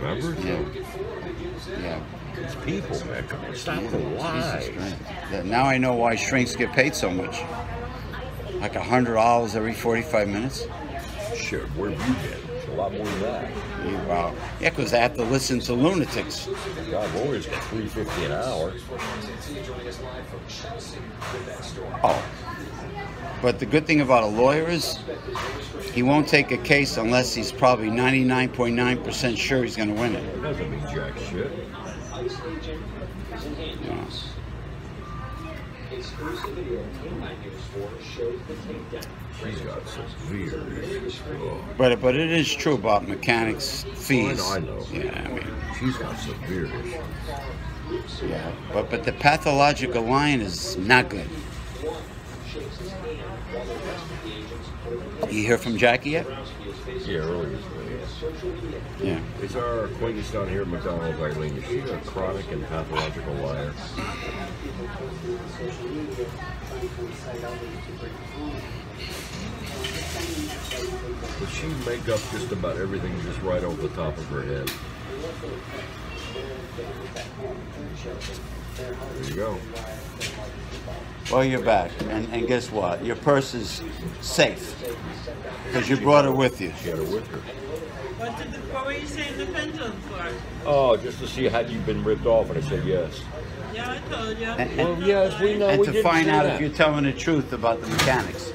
Remember? yeah, yeah. It's people, man. Come on, stop the lies. Yeah, Now I know why shrinks get paid so much. Like a hundred dollars every forty-five minutes. Shit, where have you been? It's a lot more than that. Yeah, Wow. Yeah, because I have to listen to lunatics. God, lawyers get three fifty an hour. Oh. But the good thing about a lawyer is he won't take a case unless he's probably 99.9% sure he's going to win it. That doesn't mean jack shit. you know. She's got severe issues. Oh, But but it is true about mechanics fees. Oh, I know. Yeah, I mean, she's got severe issues. yeah. But but the pathological line is not good. You hear from Jackie yet? Yeah, earlier today. Yeah. Is our acquaintance down here at McDonald's, Eileen, is she a chronic and pathological liar? Does she make up just about everything just right over the top of her head? There you go. Well, you're back, and and guess what? Your purse is safe because you brought it with you. She had her with her. What did the, what were you saying the pendulum for? Oh, just to see had you been ripped off, and I said yes. Yeah, I told you. And- Well, yes, we know. And we to didn't find out that. if you're telling the truth about the mechanics.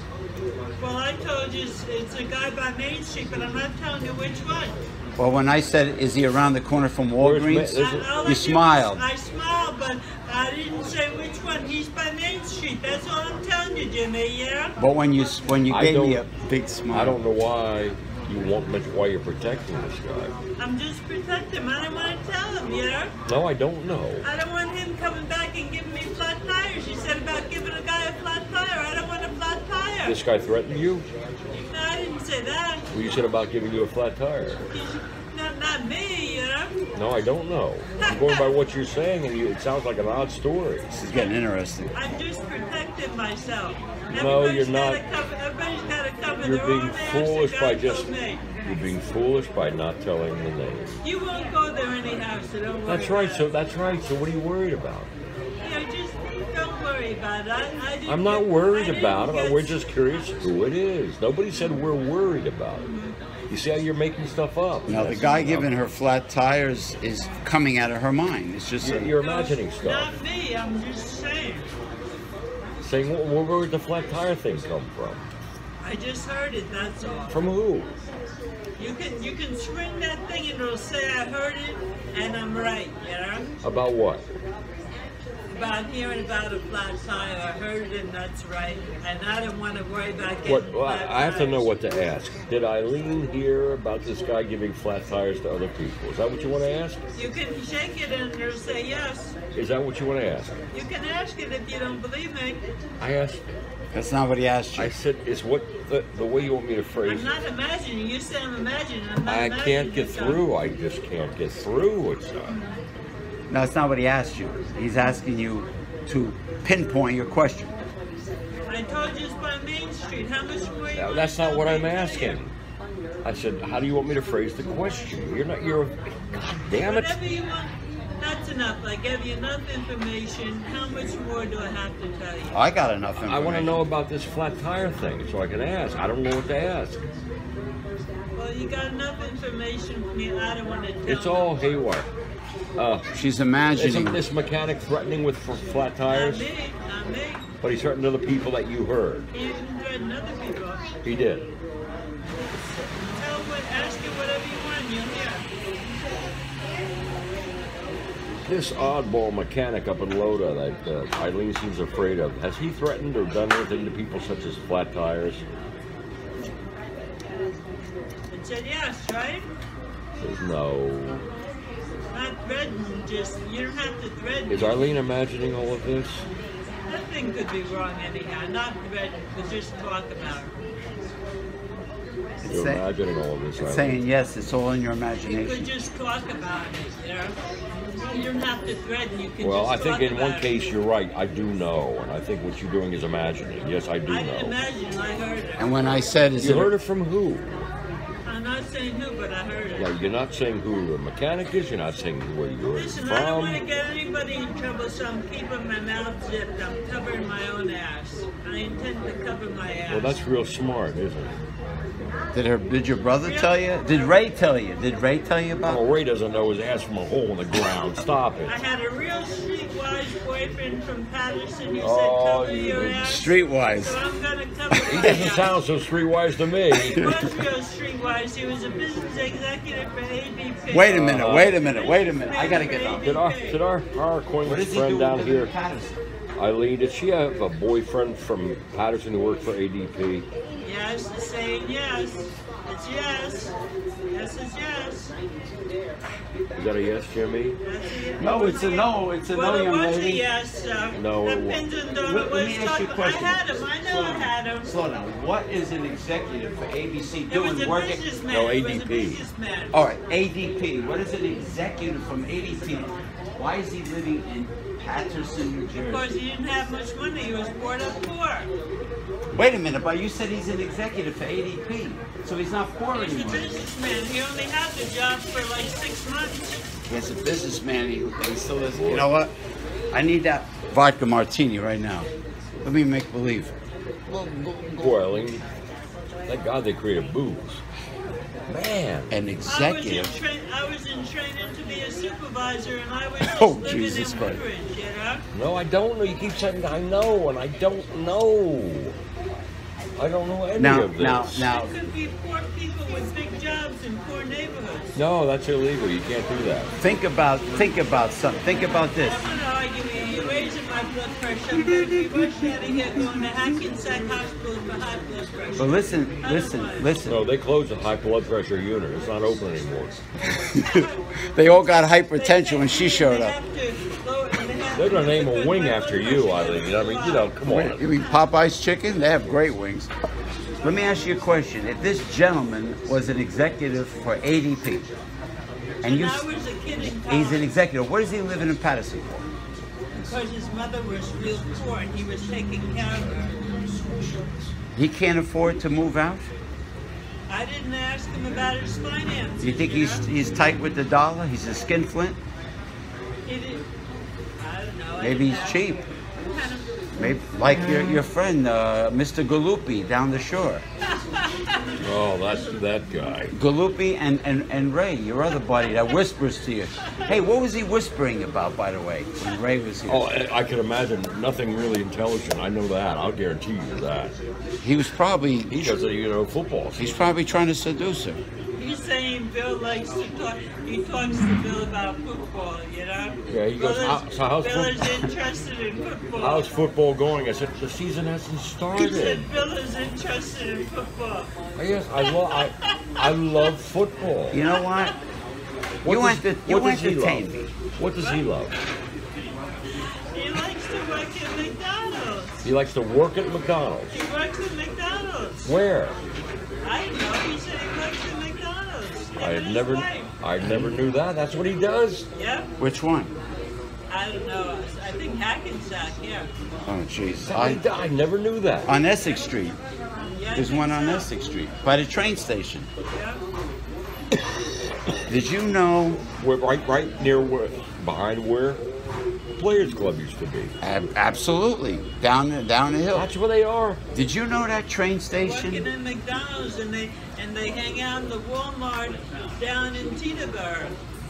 Well, I told you it's, it's a guy by Main Street, but I'm not telling you which one. Well, when I said, "Is he around the corner from Where's Ma- Walgreens?" is it- I- You smiled. I smiled, but I didn't say which one. He's by Main Street. That's all I'm telling you, Jimmy. Yeah. But when you when you I gave me a big smile, I don't know why you want much why you're protecting this guy. I'm just protecting him. I don't want to tell him. you know? No, I don't know. I don't want him coming back and giving me flat tires. You said about giving a guy a flat tire. I don't want a flat tire. This guy threatened you? No, I didn't say that. Well, you said about giving you a flat tire. Not, not me, you know. No, I don't know. I'm going by what you're saying, and you, it sounds like an odd story. This is getting interesting. I'm just protecting myself. No, you're not. Gotta cover, everybody's got to cover You're being foolish by just. You're being foolish by not telling the name. You won't go there anyhow, so don't worry. That's right. about So it. that's right. So what are you worried about? Yeah, just don't worry about it. I, I I'm not worried I about it. We're just curious who it is. Nobody said we're worried about it. Mm-hmm. You see how you're making stuff up? Now the guy giving her flat tires is coming out of her mind. It's just You're, a, you're imagining stuff. Not me. I'm just saying. Saying, "Wh- where, where did the flat tire thing come from? I just heard it. That's all. From who? You can you can swing that thing and it'll say I heard it and I'm right. You know. About what? About hearing about a flat tire, I heard it and that's right. And I don't want to worry about getting What? Well, flat I have to know what to ask. Did Eileen hear about this guy giving flat tires to other people? Is that what you want to ask? You can shake it and it'll say yes. Is that what you want to ask? You can ask it if you don't believe me. I asked. that's not what he asked you. I said, "Is what the, the way you want me to phrase I'm not imagining. You said I'm imagining. I'm not I imagining can't get this. through. I just can't get through. It's not. No, it's not what he asked you. He's asking you to pinpoint your question. I I told you it's by Main Street. How much more? you Now, that's not what I'm me to asking. I said, how do you want me to phrase the question? You're not, you're, God damn it. Whatever you want. That's enough. I gave you enough information. How much more do I have to tell you? I got enough information. I want to know about this flat tire thing so I can ask. I don't know what to ask. Well, you got enough information for me. I don't want to tell It's all haywire. Uh, She's imagining. isn't this mechanic threatening with f- flat Not tires? me. Not me. But he threatened other people that you heard. He didn't other people. He did. Tell what, ask you whatever you want. You'll hear. This oddball mechanic up in Lodi that uh, Eileen seems afraid of, has he threatened or done anything to people such as flat tires? It said yes, right? Says no. Not threaten. Just you don't have to threaten. Is Arlene imagining all of this? Nothing could be wrong anyhow. Not threaten, but just talk about it. You're say- imagining all of this, Eileen. saying yes, it's all in your imagination. You could just talk about it, you know. You don't have to threaten. You can Well, just I think talk in one case it. you're right. I do know, and I think what you're doing is imagining. Yes, I do I didn't know. imagine. I heard it. And when I said, is You it heard it from who? I'm not saying who, but I heard it. Yeah, you're not saying who the mechanic is. You're not saying where you are it Listen, I don't want to get anybody in trouble, so I'm keeping my mouth zipped. I'm covering my own ass. I intend to cover my ass. Well, that's real smart, isn't it? Did her? Did your brother tell you? Did Ray tell you? Did Ray tell you about? Oh, Ray doesn't know his ass from a hole in the ground. Stop it. I had a real streetwise boyfriend from Paterson. He Oh, said, cover you your ass. Streetwise. So I'm going to cover He doesn't sound so streetwise to me. He was real streetwise. He was a business executive for ADP. Wait a minute. Wait a minute. Wait a minute. I gotta get up. Did our, did our, our acquaintance friend down here, Eileen, did she have a boyfriend from Paterson who worked for ADP? Yes, it's saying yes. It's yes. Yes is yes. Is that a yes, Jimmy? That's a yes. No, it's a no. It's a well, no, it young was a lady. yes. So No, it wasn't. Pins and Let- let was me ask you a question. I had him. I know I had him. Slow down. What is an executive for ADP It was doing? a Working. businessman. No, He was a ADP. businessman. All right, ADP. What is an executive from ADP? Why is he living in Paterson, New Because he didn't have much money. He was brought up poor. Wait a minute, but you said he's an executive for ADP, so he's not poor He's a businessman. He only had the job for like six months. He's a businessman. He, he still is. You know what? I need that vodka martini right now. Let me make believe. Boy, Eileen, thank God they created booze. Man. An I was, in executive. tra- I was in training to be a supervisor, and I was oh, just Oh, living Jesus in Christ. Woodbridge, you know. No, I don't know. You keep saying I know, and I don't know. I don't know any Now, of this. now, now. There could be poor people with big jobs in poor neighborhoods. No, that's illegal. You can't do that. Think about. Think about something. Think about this. I'm going to argue with you. Raising my blood pressure. I'm going to be rushed out of here going to Hackensack Hospital for high blood pressure. But listen, listen, listen. No, they closed the high blood pressure unit. It's not open anymore. they all got hypertension when she showed up. have to lower- they have They're gonna name a wing my after blood you, pressure Eileen. I mean, you know, come Wait, you mean Popeye's chicken? They have great wings. Let me ask you a question. If this gentleman was an executive for ADP, and And you, I was a kid in he's an college executive, what is he living in Paterson for? Because his mother was real poor and he was taking care of her. He can't afford to move out. I didn't ask him about his finances. You think he's know? he's tight with the dollar? He's a skinflint. I don't know. Maybe he's cheap. Kind of- Maybe like your your friend uh, Mr. Galupi down the shore. Oh, that's that guy. Galupi and, and, and Ray, your other buddy that whispers to you. Hey, what was he whispering about, by the way, when Ray was here? Oh, I I can imagine nothing really intelligent. I know that. I'll guarantee you that. He was probably He does, a, you know, football. he's probably trying to seduce her. He's saying Bill likes to talk. He talks to Bill about football, you know. Yeah, he goes, Bill "How- is, so how's Bill is interested in football. How's football going? I said the season hasn't started. He said Bill is interested in football. Yes, I love. I, I love football. You know what? What you does- enter, you what does he entertain love? me. What does he love? He likes to work at McDonald's. He likes to work at McDonald's. He works at McDonald's. Where? I know. He said he works at McDonald's. Him I and his never. I never knew that. That's what he does. Yep. Which one? I don't know. I think Hackensack, yeah. Oh, jeez. I, I- I never knew that. On Essex Street. yeah I There's think one on so. Essex Street by the train station. Yeah. Did you know? We're right, right near where, behind where Players Club used to be. Ab- absolutely. Down the, down the hill. That's where they are. Did you know that train Working station? in McDonald's and they and they hang out in the Walmart down in Teterboro.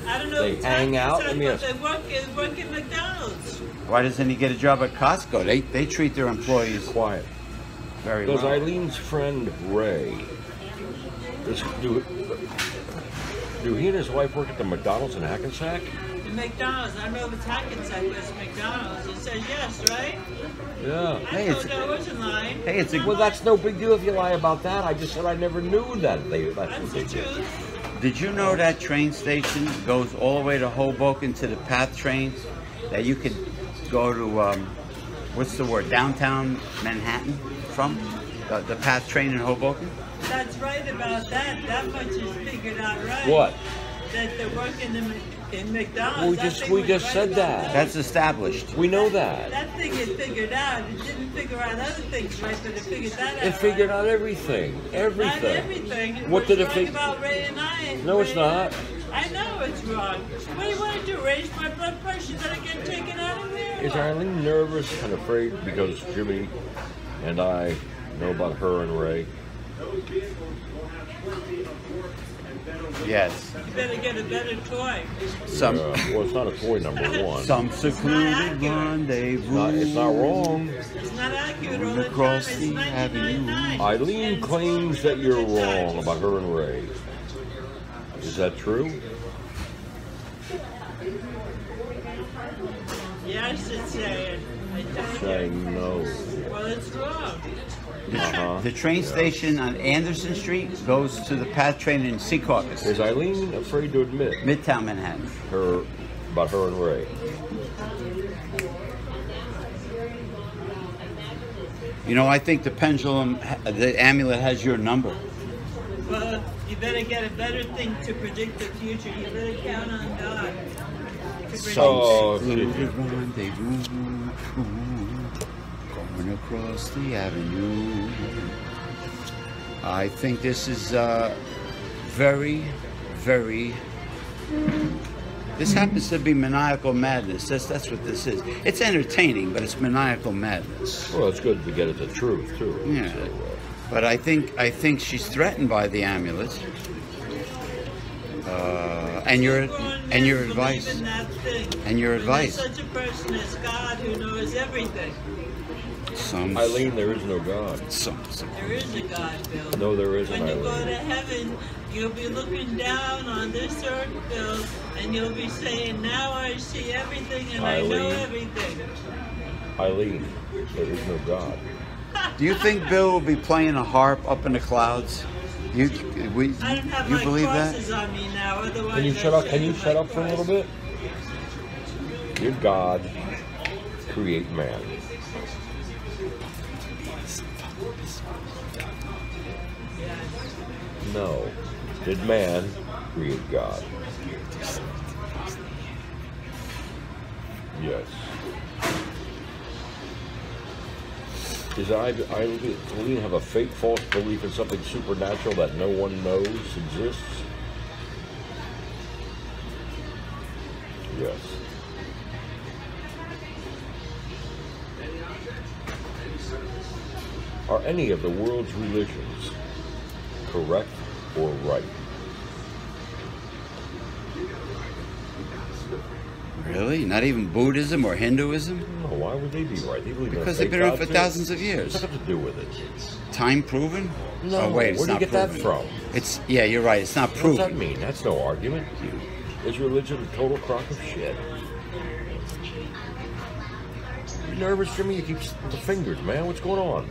I don't know They if hang out? Hackensack, but they work, in- work in McDonald's. Why doesn't he get a job at Costco? They they treat their employees Quiet. very Does well. Eileen's friend Ray, does, do, do he and his wife work at the McDonald's in Hackensack? The McDonald's. I don't know if it's Hackensack, but it's McDonald's. It says yes, right? Yeah. I Hey, told it's- I wasn't lying. Hey, it's a- I'm Well, that's no big deal if you lie about that. I just said I never knew that. They, that's That's what the they did. truth. Did you know that train station goes all the way to Hoboken to the PATH trains? That you could go to, um, what's the word, downtown Manhattan from? The, the PATH train in Hoboken? That's right about that. That much is figured out right. What? That they're working in, in McDonald's. Well, we just- we just said about that. That's established. We know that. That thing is figured out. It didn't figure out other things right, but it figured that out. It figured right. out everything. Not Everything. everything. It What did it figure? fig- about Ray and I? No, it's not. I. I know it's wrong. What do you want to do? Raise my blood pressure that I get taken out of there? Is Eileen nervous and afraid because Jimmy and I know about her and Ray? Yes. You better get a better toy. Some Uh, well, it's not a toy, number one. some secluded accurate. rendezvous. It's not, it's not wrong. It's not accurate all the time. Across It's the 1999. Eileen claims that you're wrong about her and Ray. Is that true? Yes, it's saying. I tell you. Saying no. Well, it's wrong. The, tra- Uh-huh. the train station on Anderson Street goes to the PATH train in Secaucus, Is Eileen afraid to admit Midtown Manhattan. her about her and Ray? You know, I think the pendulum, the amulet has your number. Well, you better get a better thing to predict the future. You better count on God. to predict Some secluded rendezvous, going across the avenue. I think this is uh, very, very. This happens to be maniacal madness. That's that's what this is. It's entertaining, but it's maniacal madness. Well, it's good to get at the truth too. Yeah. So, uh, But I think I think she's threatened by the amulet. Uh, and your and your advice. in that thing. And your advice. Such a person as God who knows everything. Some Eileen, there is no God. some, some There is a God, Bill. No, there isn't. When you go to heaven, you'll be looking down on this earth, Bill, and you'll be saying, "Now I see everything, and I know everything." Eileen, there is no God. Do you think Bill will be playing a harp up in the clouds? You we I don't have you my believe that? crosses on me now. Otherwise, Can you I'd shut up? Can you shut up for a little bit? Did God create man? No. Did man create God? Yes. Does I, Eileen have a fake false belief in something supernatural that no one knows exists? Yes. Are any of the world's religions correct or right? Really? Not even Buddhism or Hinduism? No, why would they be right? They believe Because they've been around for thousands of What's years. that got to do with it? Time proven? No, Oh wait, it's where do you not get that proven. from? It's yeah, you're right. It's not proven. What does that mean? That's no argument. Is religion a total crock of shit? You nervous, Jimmy? You keep the fingers, man. What's going on?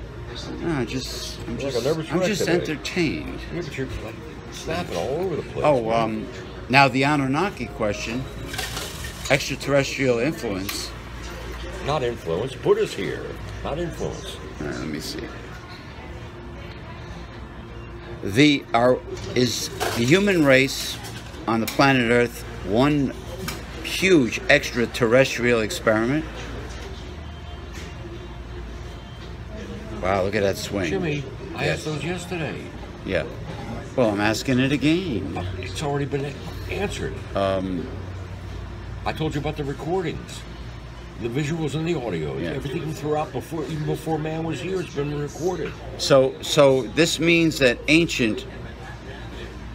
No, just I'm You're like just, a nervous I'm just today. entertained. Yeah, but you're like snapping all over the place. Oh, um, now the Anunnaki question, extraterrestrial influence. not influence. Buddha's here. Not influence. All right, let me see. The are is the human race on the planet Earth one huge extraterrestrial experiment. Wow, look at that swing. Jimmy, I Yes. asked those yesterday. Yeah. Well, I'm asking it again. It's already been answered. Um, I told you about the recordings, the visuals and the audio. Yeah. Everything throughout before, even before man was here, it's been recorded. so, so this means that ancient,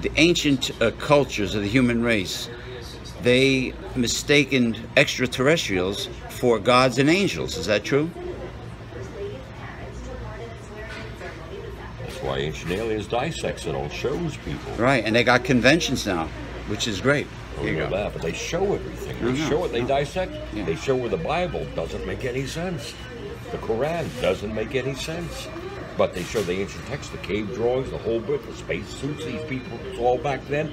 the ancient uh, cultures of the human race, they mistaken extraterrestrials for gods and angels. Is that true? Why ancient aliens dissects it on shows people. Right, and they got conventions now, which is great. We you know that, but they show everything. They no, show it. They no. dissect. Yeah. They show where the Bible doesn't make any sense. The Quran doesn't make any sense. But they show the ancient texts, the cave drawings, the whole book, the space suits these people saw back then.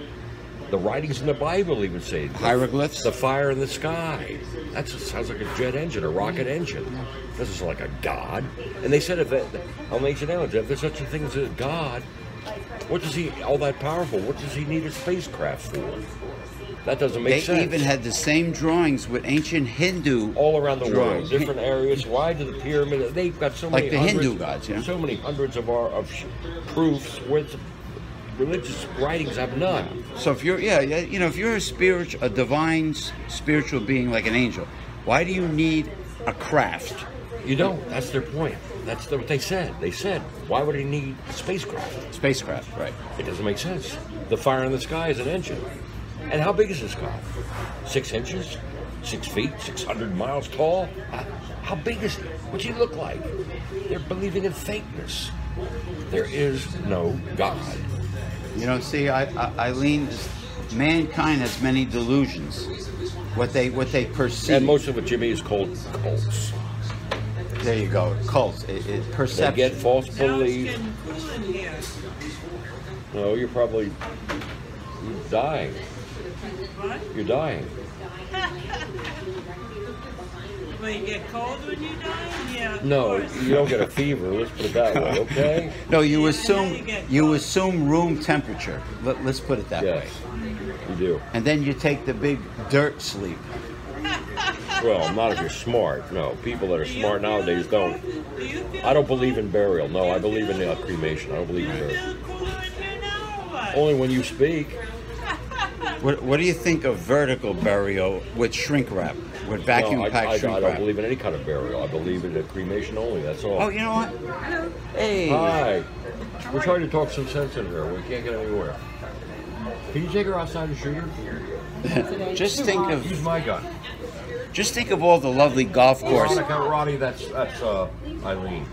The writings in the Bible even say the- Hieroglyphs? The fire in the sky. That sounds like a jet engine, a rocket engine. This is like a god. And they said if it, on ancient aliens, if there's such a thing as a god, what does he all that powerful? What does he need a spacecraft for? That doesn't make They sense. even had the same drawings with ancient Hindu all around the drawings. world, different areas. Why do the pyramid? They've got so Like many the Hindu gods, yeah. So many hundreds of our of proofs with religious writings have none. So if you're, yeah, yeah, you know, if you're a spiritual, a divine spiritual being like an angel, why do you need a craft? You don't. That's their point. That's the, what they said. They said, why would he need spacecraft? Spacecraft, right? It doesn't make sense. The fire in the sky is an engine. And how big is this guy? Six inches? Six feet? Six hundred miles tall? How, how big is he? What's he look like? They're believing in fakeness. There is no God. You know, see, I, I, Eileen, is- mankind has many delusions. What they, what they perceive. And most of what Jimmy, is called cults. There you go, cults, it, it, They get false Now belief. getting cool in here. No, you're probably you're dying. What? You're dying. Will you get cold when you die? Yeah. No, course. you don't get a fever. Let's put it that way, okay? no, you Yeah, assume, you you assume room temperature. Let, let's put it that way. Yes, you do. And then you take the big dirt sleep. Well, not if you're smart. No, people that are smart nowadays don't. Do you feel I don't believe in burial. No, I believe in uh, cremation. I don't believe in burial. feel cooler in here now or what? Only when you speak. What, what do you think of vertical burial with shrink wrap, with vacuum no, I, packed I, I shrink don't wrap? believe in any kind of burial. I believe in a cremation only. That's all. Oh, you know what? Hey. Hi. We're trying to talk some sense in her. We can't get anywhere. Can you take her outside and shoot her? just think of Use my gun. Just think of all the lovely golf courses. Veronica, Roddy, that's that's uh, Eileen.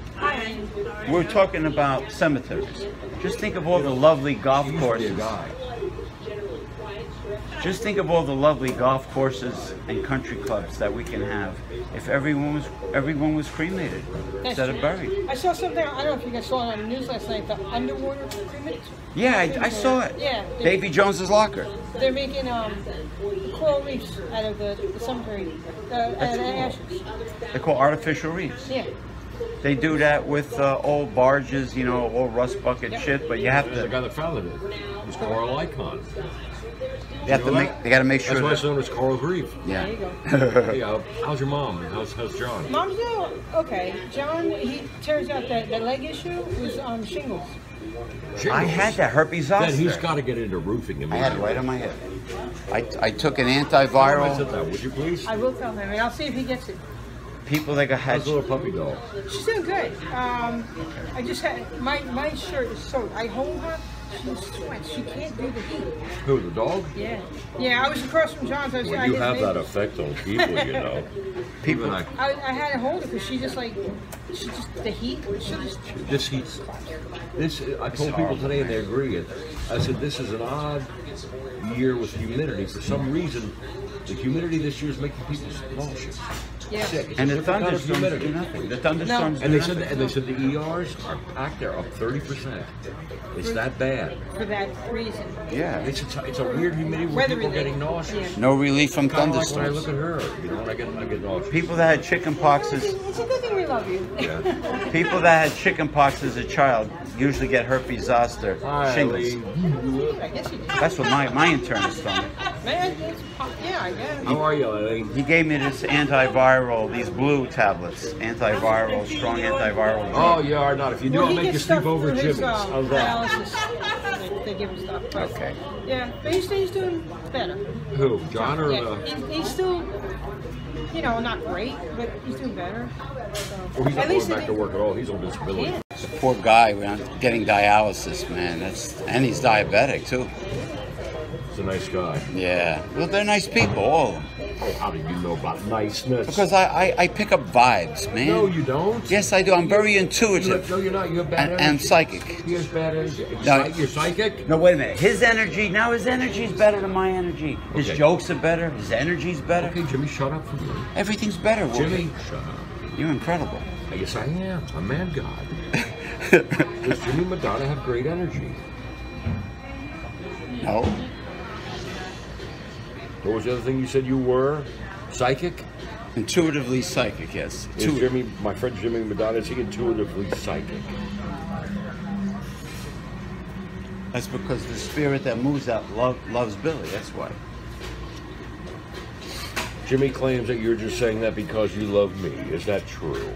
We're talking about cemeteries. Just think of all the lovely golf He used to be a courses. Guy. Just think of all the lovely golf courses and country clubs that we can have if everyone was everyone was cremated instead of buried. I saw something, I don't know if you guys saw it on the news last night, the underwater cremation. Yeah, I, I saw it. Yeah. they- Davy Jones's locker. They're making um, coral reefs out of the, the cemetery, uh, out of the ashes. They call artificial reefs. Yeah. They do that with uh, old barges, you know, old rust bucket shit. But you have The to, guy that founded it was Carl Icahn. you have to know make, they got to make sure That's why it's that, known as Carl's Reef. There you yeah. go. Hey, uh, how's your mom? How's, how's John? Mom's doing okay. John, he turns out that the leg issue was um, shingles. I had that herpes Then zoster. he's got to get into roofing I had it right on my head. I, I took an I said antiviral. that, would you please? I will tell him, and I'll see if he gets it. People that got had How's the little puppy dog? She's doing good. Um, I just had my my shirt is soaked. I hold her. She sweats. She can't do the heat. Who, the dog? Yeah. Yeah. I was across from John's. I was Well, you have that effect on people, you know. people. Even I- I, I had to hold her because she just like she just the heat. She just This heat's this. I told people today, and they agree. And I said this is an odd year with humidity. For some reason, the humidity this year is making people nauseous. Yeah. Sick. It's And the different kind of thunderstorms humidity. do nothing. The thunderstorms And they said, nothing. and they said the ERs are packed. They're up thirty percent. It's that bad. For that reason. Yeah. It's a, it's a weird humidity where Weather people are getting nauseous. Yeah. No relief from Kind of like when I look thunderstorms. at her. You know, when I get I get nauseous. People that had chicken pox as It's a good thing we love you. Yeah. people that had chicken pox as a child usually get herpes zoster shingles. Eileen. I guess you did. That's what my, my internist told me. Man, yeah, I guess. How are you, Eileen? He gave me this antiviral, these blue tablets, antiviral, strong antiviral. Oh, you are not. If you do, Well, I'll make you sleep over through his, Jimmy's. uh, How's that? dialysis. They, they give him stuff. but- Okay. Yeah, but he's, he's doing better. Who, John or yeah, the? he's, he's still, you know, not great, but he's doing better. So, Well, he's not at going least back to work at all. He's on disability. Yeah. The poor guy man, getting dialysis, man. That's and he's diabetic too. He's a nice guy. Yeah. Well, they're nice people, all of them. Oh, how do you know about niceness? Because I, I, I pick up vibes, man. no, you don't. Yes, I do. I'm very intuitive no, you're not. You have bad and, energy. and psychic. He has bad energy. No. You're psychic? No, wait a minute. His energy now. His energy is better than my energy. His Okay. jokes are better. His energy's better. Okay, Jimmy, shut up for me. Everything's better. Jimmy, shut up. you're incredible. I guess I am. I'm man god. Does Jimmy Madonna have great energy? No. What was the other thing you said you were? Psychic? Intuitively psychic. Yes. Is Intuitive. Jimmy, my friend Jimmy Madonna, is he intuitively psychic? That's because the spirit that moves out love, loves Billy. That's why. Jimmy claims that you're just saying that because you love me. Is that true?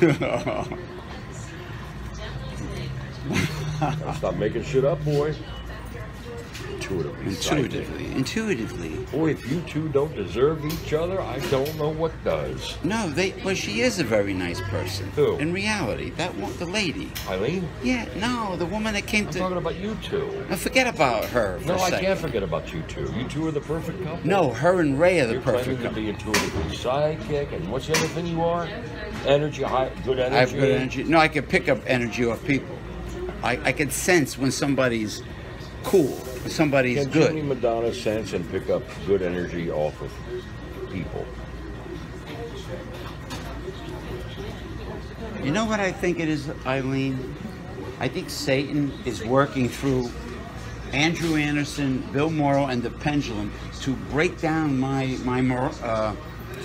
Stop making shit up, boy. Intuitively. Intuitively. Intuitively. Boy, if you two don't deserve each other, I don't know what does. No, they. Well, she is a very nice person. Who? In reality, that one, the lady. Eileen, Yeah. No, the woman that came to. I'm talking about you two. Now forget about her. No, I second. can't forget about you two. You two are the perfect couple. No, her and Ray are the You're perfect claiming to be intuitively psychic, and what's the other thing you are? Energy, high, good energy. I have good energy. No, I can pick up energy off people. I, I can sense when somebody's cool, somebody's Can Jimmy good. Madonna sense and pick up good energy off of people? You know what I think it is, Eileen? I think Satan is working through Andrew Anderson, Bill Morrow, and the Pendulum to break down my my mor- uh,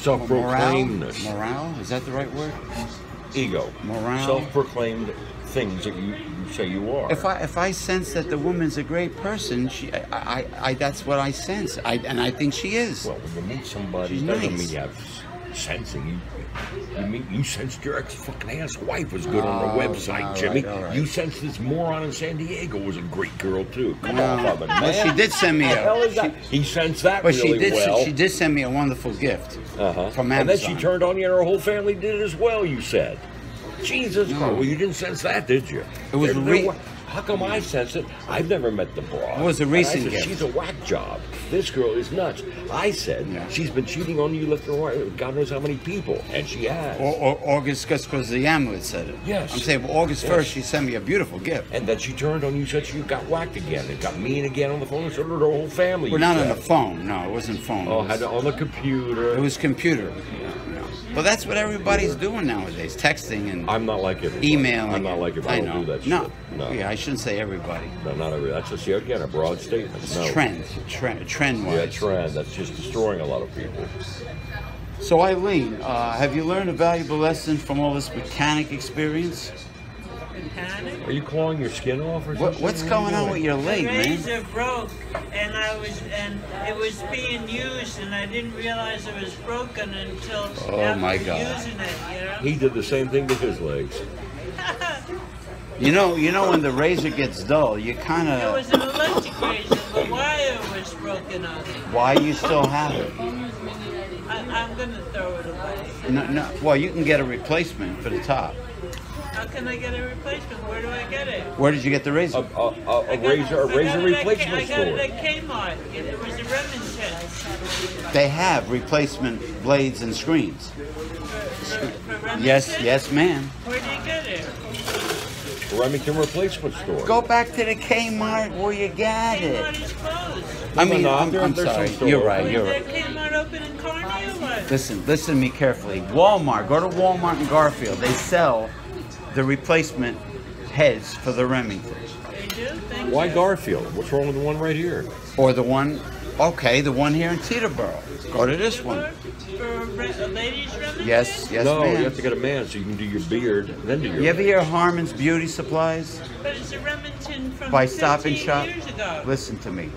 morale. Morale is that the right word? Ego. Morale. Self-proclaimed things that you say you are. If I if I sense that the woman's a great person, she I, I, I that's what I sense. I and I think she is. well, when you meet somebody, She's doesn't nice. mean you have sensing. You, you mean you sensed your ex fucking ass wife was good on Oh, the website, all Jimmy. right. You sensed this moron in San Diego was a great girl too. Come No. on, Well, man. she did send me What the hell a. that? He sensed that But really she did. well. She did send me a wonderful gift Uh-huh. from and then she turned on you, and her whole family did it as well. You said, "Jesus No. Christ!" Well, you didn't sense that, did you? It was There- re- there How come I sense it? I've never met the broad. It was a And I recent said, gift. She's a whack job. This girl is nuts. I said Yeah. she's been cheating on you left and right. God knows how many people, and she has. Or, or August, because the amulet said it. Yes. I'm saying well, August Yes. 1st, she sent me a beautiful gift. and then she turned on you, said she got whacked again, and got mean again on the phone, and so did her whole family. We're you not on the phone. No, it wasn't phone. Oh, it, had was, it on the computer. it was computer. Well, that's what everybody's doing nowadays, texting and I'm not like everybody. emailing. I'm not like everybody. I, I don't do that no. shit. No. Yeah, I shouldn't say everybody. No, not every. That's just again a broad statement. It's no. trend, trend, trend Yeah, trend. That's just destroying a lot of people. So, Eileen, uh, have you learned a valuable lesson from all this mechanic experience? Mechanic. Are you clawing your skin off or What, something? what's What are you going on with your The leg, man? razor broke, and I was, and it was being used, and I didn't realize it was broken until Oh, after my God. using it. You know. He did the same thing to his legs. You know, you know when the razor gets dull, you kind of. It of. was an electric razor. The wire was broken on it. Why you still have it? I, I'm gonna throw it away. No, no. Well, you can get a replacement for the top. How can I get a replacement? Where do I get it? Where did you get the A, razor? a, a, I a got- razor, a I got razor it at K- replacement I got store. it at Kmart. It, it was a Remington. They have replacement blades and screens. For, for Remington? Yes, yes, ma'am. Where do you get it? Remington replacement store. Go back to the Kmart where you got Kmart it. is closed. I mean, I'm, I'm there's some sorry. You're right. You're there right. Kmart open in Kearny or what? Listen, listen to me carefully. Walmart. Go to Walmart in Garfield. They sell the replacement heads for the Remington. They do? Thank Why. Garfield? What's wrong with the one right here? Or the one, okay, the one here in Teterboro. Go to this one. For a re- a ladies' Remington? Yes, yes, no, ma'am. you have to get a man so you can do your beard, then do your. You ever hear Harmon's Beauty Supplies But it's a Remington from by Stop and Shop? years ago. Listen to me.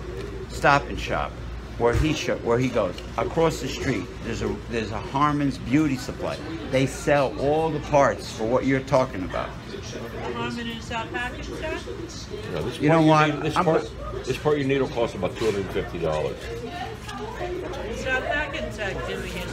Stop and Shop, where he sh- where he goes across the street. There's a there's a Harmon's Beauty Supply. They sell all the parts for what you're talking about. Harmon in South Hackensack? You, know, this You know what? Need, this I'm part, this part you need will cost about two hundred and fifty dollars. South Hackensack, Jimmy, you're saying, uh, right?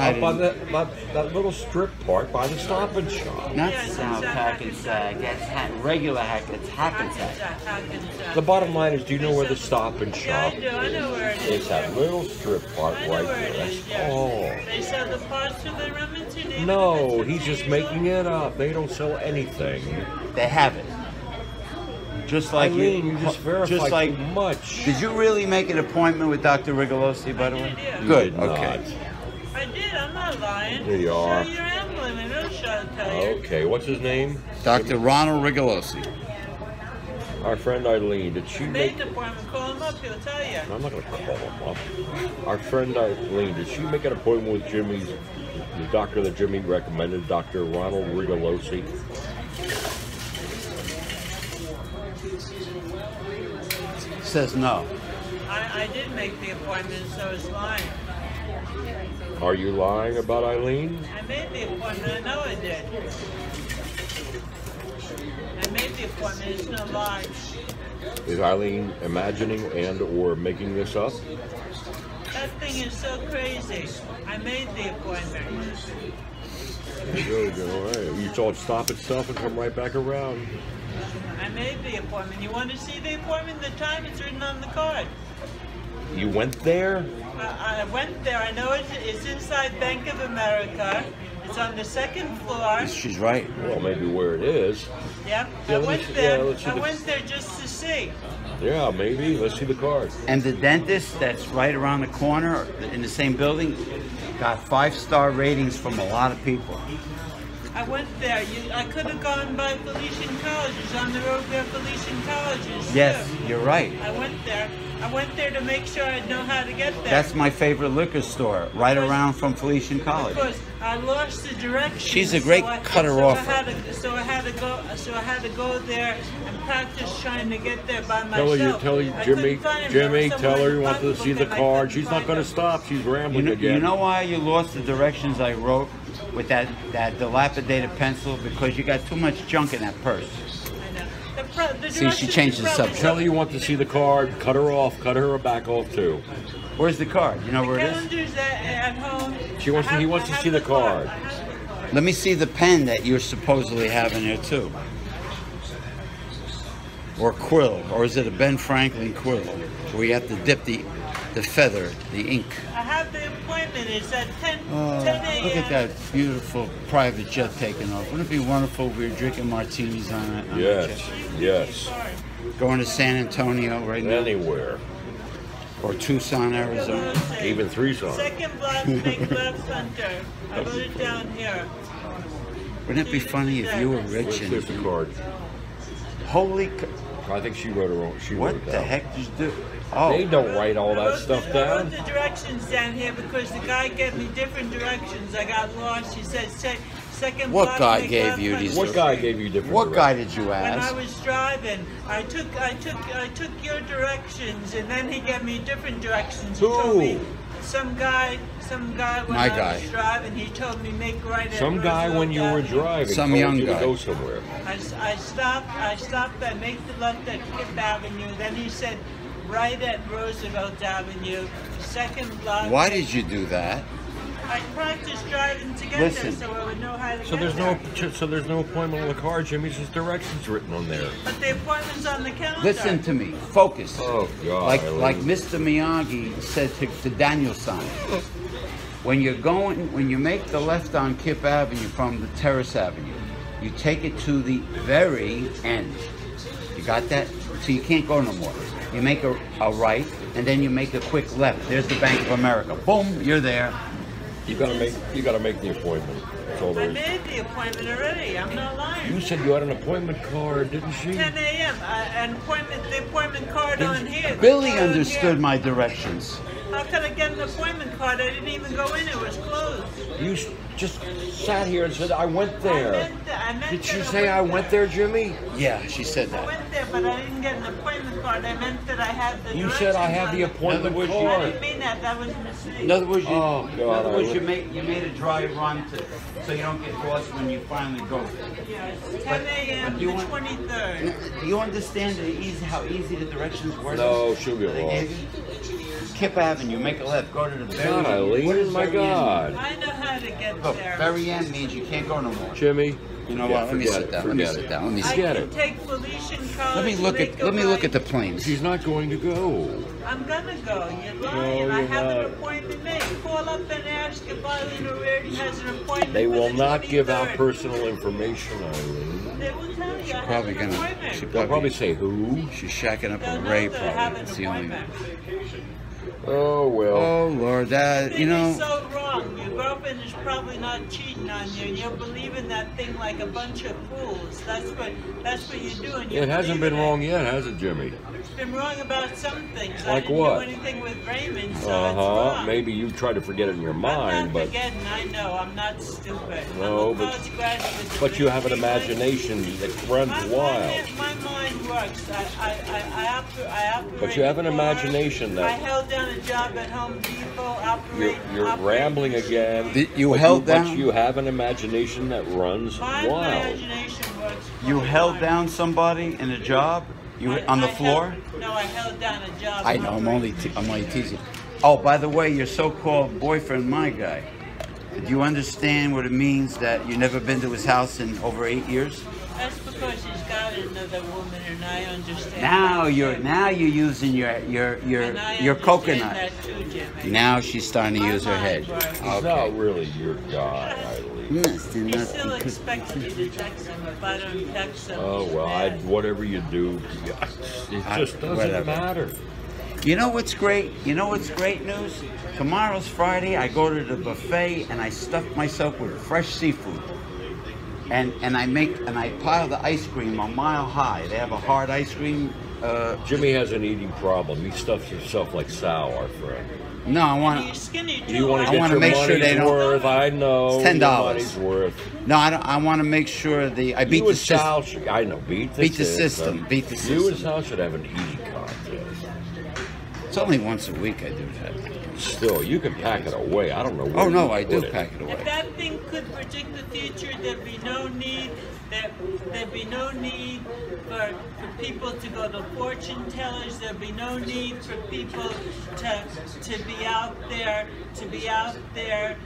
I By didn't- that, that, that little strip part by the Stop and Shop. Not Yeah, it's South South Hackensack. That's ha- regular Hack. It's Hackensack. Hackensack, Hackensack. The bottom line is, do you know where the Stop and Yeah, I Shop? do. I know where it is. It's that little strip part I know right where there. it That's is, yeah. all. They sell the parts for the Remington. even No, he's just making it up. They don't sell anything. They have it. Just like Eileen, you. you just verified just like. much. Did you really make an appointment with Dr. Rigolosi, by the way? did, yeah. You Good. did okay. not. I did. I'm not lying. There you are. Show your emblem and it'll show tell you. Okay, what's his name? Dr. Ronald Rigolosi. Our friend Eileen. Did she make? the appointment. Call him up. He'll tell you. I'm not gonna call him up. Our friend Eileen. Did she make an appointment with Jimmy's, the doctor that Jimmy recommended, Dr. Ronald Rigolosi? Says no. I, I did make the appointment, so it's lying. Are you lying about Eileen? I made the appointment. I know I did. I made the appointment. It's no lie. Is Eileen imagining and or making this up? That thing is so crazy. I made the appointment. Good, all right. You it stop itself and come right back around. I made the appointment. You want to see the appointment? The time is written on the card. You went there? I, I went there. I know it's, it's inside Bank of America. It's on the second floor. She's right. Well, maybe where it is. Yep. Yeah, I went see- there. yeah, I the- went there just to see. Yeah, maybe. Let's see the card. And the dentist that's right around the corner in the same building got five star ratings from a lot of people. I went there. You, I could have gone by Felician College. It's on the road where Felician College is. Yes, too. you're right. I went there. I went there to make sure I'd know how to get there. That's my favorite liquor store, right around from Felician College. Because I lost the directions. She's a great so I, cutter so offer. I had to, so I had to go. So I had to go there and practice trying to get there by myself. Tell her, you, tell her, Jimmy, couldn't find him. There Jimmy, tell her you want to see the and I card. She's not going to stop. She's You rambling know, again. you know why you lost the directions I wrote with that, that dilapidated pencil? Because you got too much junk in that purse. I know. The See, she changed the subject. Tell her you want to see the card. Cut her off. Cut her back off too. Where's the card? You know where it is? At, at home. She wants I to- he wants to see the card. The card. Let me see the pen that you're supposedly having here too. Or quill, or is it a Ben Franklin quill? Where you have to dip the, the feather, the ink. I have the appointment. It's at 10, Oh, 10 a.m. look at that beautiful private jet taking off. Wouldn't it be wonderful if we were drinking martinis on it? Yes, jet? yes. Going to San Antonio right now, Anywhere. or Tucson, Arizona. Even three songs. Second block, make left center. I wrote it down here. Wouldn't it be funny if you were rich There's the and card. holy? I think she wrote her own. She What wrote it the down. heck did you do? Oh, They don't write all that wrote stuff the, I wrote down. the directions down here because the guy gave me different directions. I got lost. He said, "Se- second What block, guy make gave left you hand these- What guy gave you different? what guy directions? did you ask? When I was driving, I took, I took, I took your directions, and then he gave me different directions. He told me some guy, some guy when My I guy. was driving, he told me make right. at Some guy when you were Avenue. driving Some told young you guy. to go somewhere. I, s- I stopped, I stopped, I make the left at Kip Avenue, then he said, right at Roosevelt Avenue, second block. Why did you do that? I practiced driving to get Listen. there so I would know how to So get there's there. no so there's no appointment on the card, Jimmy. It's just directions written on there. But the appointment's on the calendar. Listen to me. Focus. Oh God! like like Mr. Miyagi said to, to Daniel-san. When you're going, when you make the left on Kip Avenue from the Terrace Avenue, you take it to the very end. You got that? So you can't go no more. You make a, a right, and then you make a quick left. There's the Bank of America. Boom, you're there. you gotta make you gotta make the appointment. That's all I made the appointment already. I'm not lying. You said you had an appointment card, didn't she? 10 a.m. Uh, an appointment, the appointment card on here. Billy understood here. my directions. How could I get an appointment card? I didn't even go in. It was closed. You just sat here and said I went there. I there. meant that- I meant Did she say I went there, Jimmy? Yeah, she said that. I went there, but I didn't get an appointment card. I meant that I had the. You said I directions have on the appointment In other words, you- I didn't mean that. That was a mistake. In other words, you, Oh, in God, other I words, you made you made a dry run to, so you don't get lost when you finally go. Yes, 10 a.m. but the 23rd. Do you understand the easy, how easy the directions were? No, she'll get They lost. gave you? Kip Avenue, make a left, go to the very God, end. What Eileen, my very end God. I know how to get mean? Look, there. very end means you can't go no more. Jimmy, You know yeah, what? Let me sit it, down. Let me forget sit down. Let me sit. Get can it. take Felician College. Let me look at let me look at the planes. She's not going to go. I'm gonna go. You're lying. I you're have an not. appointment made. Call up and ask if Eileen already has an appointment. They for will the not give out personal information, Eileen. They will tell you. I have Probably an gonna. appointment. She They'll probably, probably say who? she's shacking up with Ray. that I have Probably. an That's the only. Appointment. Oh well. Oh Lord, that thing you know. is so wrong. Your girlfriend is probably not cheating on you, and you're believing that thing like a bunch of fools. That's what that's what you're doing. You're It hasn't been believing wrong yet, has it, Jimmy? It's been wrong about some things. I Like didn't what? do anything with Raymond, so Uh it's huh. wrong. Maybe you try to forget it in your I'm mind, not but forgetting. I know. I'm not stupid. No, I'm a but- but you have an degree. imagination that runs My, wild. my, my mind works. I, I, I, I, oper- I operate. But you have an imagination that- I held down a job at Home Depot. You're, you're operate rambling again. Did you but held but down- you have an imagination that runs My wild. imagination works. You held time. down somebody in a job? You I- on the I floor? held- no, I held down a job. I know. I'm only. Te- I'm only teasing. Oh, by the way, your so-called boyfriend, my guy. Do you understand what it means that you've never been to his house in over eight years? That's because he's got another woman, and I understand. Now that, you're too. now you're using your your your And I your coconut. That too, Jimmy. Now she's starting to use her head. He's Okay. not really your guy, Eileen. Listen, He not still because- expects me to text him. If I don't text him, Oh well, I, mad. whatever you do, it just doesn't whatever. matter. You know what's great? You know what's great news? Tomorrow's Friday. I go to the buffet and I stuff myself with fresh seafood. And and I make and I pile the ice cream a mile high. They have a hard ice cream. Uh, Jimmy has an eating problem. He stuffs himself like Sal, our friend. no, I want He's skinny too. You want I to I wanna your make sure money's they don't- worth. I know. It's $10. worth. no. I, don't, I want to make sure the I beat you the system. Sal should, I know, beat the Beat the system. system, beat the You and system. Sal should have an eating contest. It's only once a week I do that. Still, you can pack it away. I don't know. Oh, where Oh no, you I do it. pack it away. If that thing could predict the future, there'd be no need. There, there'd be no need for, for people to go to fortune tellers. There'd be no need for people to to be out there to be out there.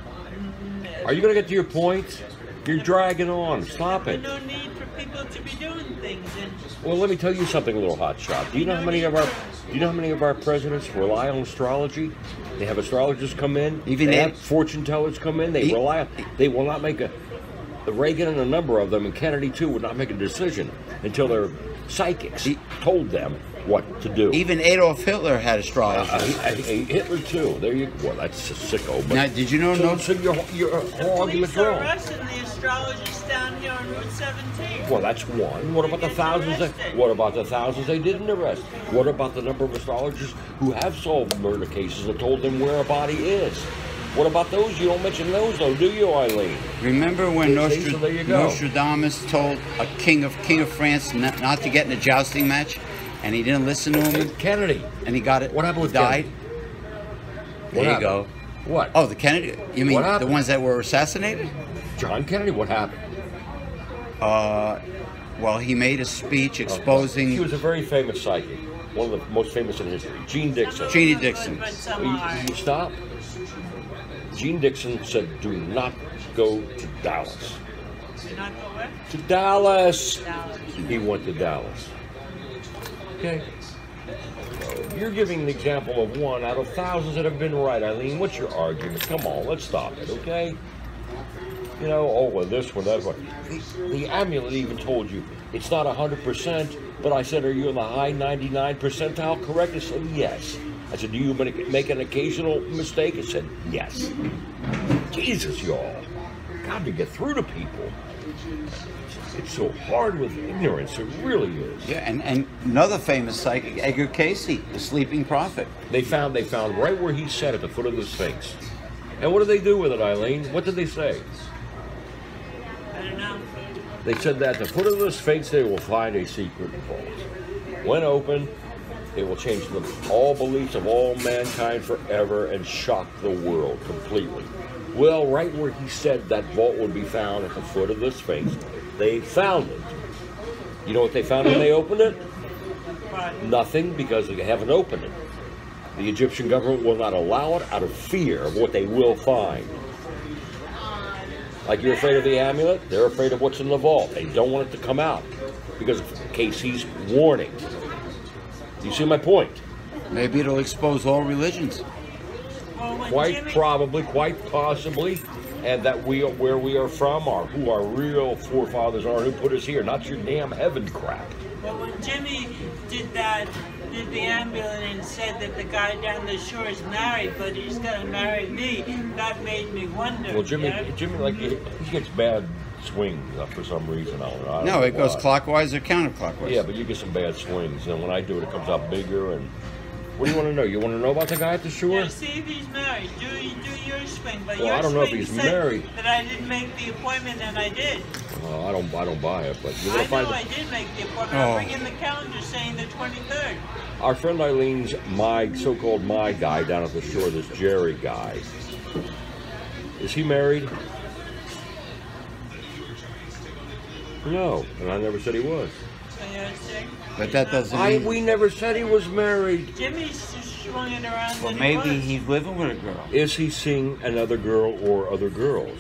Are you going to get to your point? You're dragging on. Stop it. be no need for people to be doing things. And Well, let me tell you something, a little hot shot. Do you know how many of our do you know how many of our presidents rely on astrology? They have astrologers come in, Even they they- have fortune tellers come in. They rely. on They will not make a. The Reagan and a number of them, and Kennedy too, would not make a decision until their psychics told them what to do. Even Adolf Hitler had Uh, astrologers. uh, Hitler too. There you. Well, that's a sicko. But Now, did you know? so, No, so your your whole police argument's are wrong. arresting the astrologers down here on Route 17. Well, that's one. What about the thousands? That, what about the thousands they didn't arrest? What about the number of astrologers who have solved murder cases and told them where a body is? What about those? You don't mention those, though, do you, Eileen? remember when See, Nostra- so there you go. Nostradamus told a king of king of France not, not to get in a jousting match, and he didn't listen to him, Kennedy. and he got it. What happened with died? What There you happened? go. What? Oh, the Kennedy. You mean the ones that were assassinated? John Kennedy. What happened? Uh, well, he made a speech exposing. He was a very famous psychic, one of the most famous in history. Jeane Dixon. Jeannie Some are good, Dixon. But You, you stop. Jeane Dixon said, "Do not go to Dallas." Do not go where? To Dallas. Dallas. He went to Dallas. Okay. You're giving an example of one out of thousands that have been right, Eileen. What's your argument? Come on, let's stop it, okay? You know, oh, well, this one, that one. The, the amulet even told you it's not 100%, but I said, Are you in the high 99 percentile correct? It said, Yes. I said, Do you make make an occasional mistake? It said, Yes. Jesus, y'all. God, to get through to people. It's so hard with ignorance. It really is. Yeah, and, and another famous psychic, Edgar Cayce, the sleeping prophet. They found they found right where he sat at the foot of the Sphinx. And what did they do with it, Eileen? What did they say? I don't know. They said that at the foot of the Sphinx they will find a secret vault. When open, it will change the, all beliefs of all mankind forever and shock the world completely. Well, right where he said that vault would be found at the foot of the Sphinx, they found it. You know what they found when they opened it? Nothing because they haven't opened it. The Egyptian government will not allow it out of fear of what they will find. Like you're afraid of the amulet, they're afraid of what's in the vault. They don't want it to come out because of Cayce's warning. You see my point? Maybe it'll expose all religions. Quite probably, quite possibly, and that we are where we are from, or who our real forefathers are, who put us here, not your damn heaven crap. well, when Jimmy did that, did the ambulance and said that the guy down the shore is married, but he's gonna marry me, that made me wonder. Well, Jimmy, yeah? Jimmy, like he he gets bad swings uh, for some reason. I don't know. I don't No, know it goes why. clockwise or counterclockwise. Yeah, but you get some bad swings, and when I do it, it comes out bigger. And what do you want to know? You want to know about the guy at the shore? Yeah, see if he's married. Do do your swing? But Well, your I don't know if he's married. That I didn't make the appointment, and I did. Uh, I don't, I don't buy it. But you know, I if know I, I did make the appointment. Oh. I'll bring in the calendar saying the 23rd. our friend Eileen's my so-called my guy down at the shore, this Jerry guy. Is he married? No, and I never said he was. So you understand? But that doesn't I mean. we never said he was married. Jimmy's just swinging around. well, maybe he he's living with a girl. Is he seeing another girl or other girls?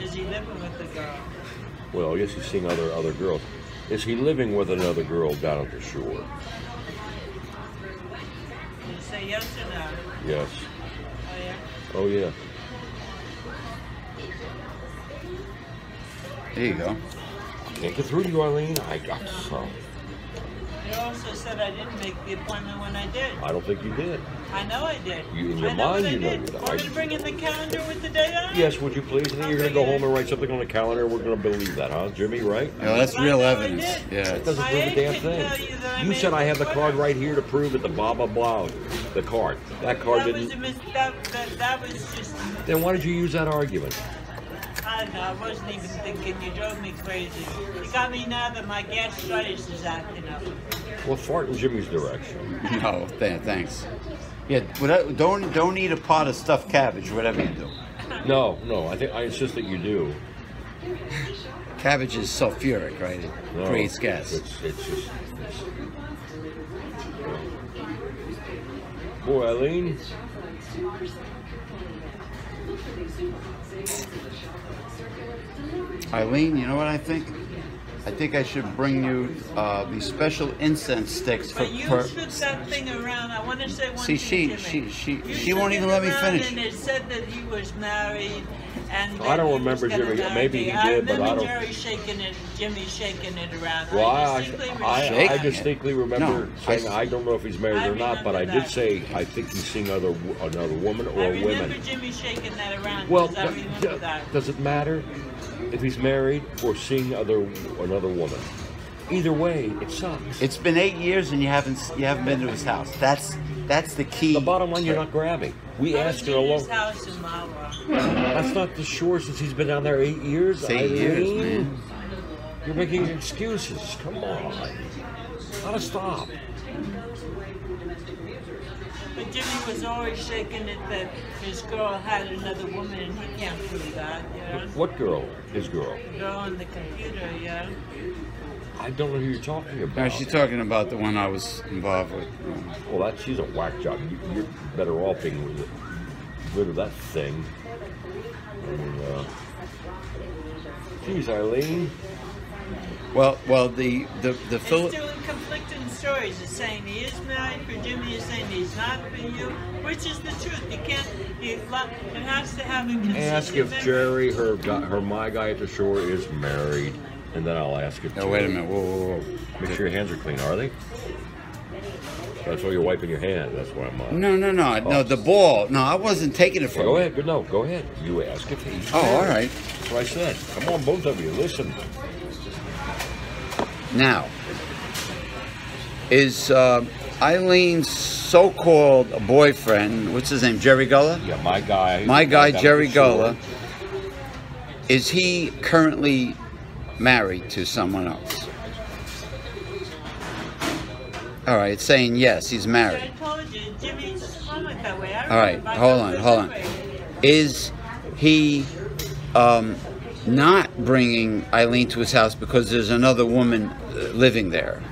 Is he living with the girl? Well, yes, he's seeing other other girls. Is he living with another girl down at the shore? You say yes or no? Yes. Oh yeah. Oh yeah. There you go. Can't get through to you, Arlene. I got some. You also said I didn't make the appointment when I did. I don't think you did. I know I did. You- in your I know mind what you I know did. you did. Want me I- to bring in the calendar with the day on? it? Yes, would you please? And then you're gonna go home and write something on the calendar. We're gonna believe that, huh, Jimmy? Right? Yeah, that's I real know evidence. Yeah. That doesn't My prove a damn thing. tell you that I You made said I have the card right here to prove it. The blah blah blah. The card. That card That was a didn't. mis- that, that, that was just. Then why did you use that argument? I don't know. I wasn't even thinking. You drove me crazy. You got me now that my gastritis is acting up. Well, fart in Jimmy's direction. No, th- thanks. Yeah, whatever, don't don't eat a pot of stuffed cabbage, whatever you do. No, no. I think I insist that you do. Cabbage is sulfuric, right? It No, creates gas. It's, it's just. It's, Boy, Eileen. Eileen, you know what I think? I think I should bring you uh, these special incense sticks for. But you for shook that thing around. I want to say one See, thing, she- Jimmy. she- she- You she won't even let me finish. And it said that he was married, and I don't remember Jimmy. marry Maybe me. he I did, but I don't- Jerry shaking it, Jimmy shaking it around. Well, I I, distinctly I, I remember distinctly remember No, saying I- I don't know if he's married I or not, but I did that. say I think he's seeing other another woman or I a remember women. Jimmy shaking that around. Well, 'cause I th- remember th- that. does it matter if he's married or seeing other another woman? Either way, it sucks. It's been eight years and you haven't you haven't been to his house. That's that's the key. the bottom line, you're not grabbing. We I asked her a in long. his house in Marlboro. That's not the shore since he's been down there eight years. It's eight years, Eileen. man. You're making excuses. Come on. Gotta stop. But Jimmy was always shaking it that his girl had another woman, and he can't prove that, you know? What girl? His girl. The girl on the computer, yeah. I don't know who you're talking about. No, she's talking about the one I was involved with. Well, that she's a whack job. You, you're better off being rid- rid of that thing. I mean, uh, geez, Eileen. Well, well, the the the It's Philip. Doing conflicting stories. It's saying he is married for Jimmy, it's saying he's not for you. Which is the truth? You can't, you, lo- it has to have a consistent Ask if memory. Jerry, her guy, her my guy at the shore, is married, and then I'll ask if. Oh, wait a minute. Whoa, whoa, whoa. Make sure your hands are clean. Are they? That's why you're wiping your hand. That's why I'm. Uh, No, no, no, no. The ball. No, I wasn't taking it from. Go ahead. Good. No, go ahead. You ask if he's. Oh, all married. That's what I said. Come on, both of you. Listen. Now, is uh, Eileen's so-called boyfriend, what's his name, Jerry Gullah? Yeah, my guy. My guy, Jerry the shore. Gullah. Is he currently married to someone else? All right, it's saying yes, he's married. told you, Jimmy's coming that way. I All right, hold on, hold on. Is he um, not bringing Eileen to his house because there's another woman uh, living there?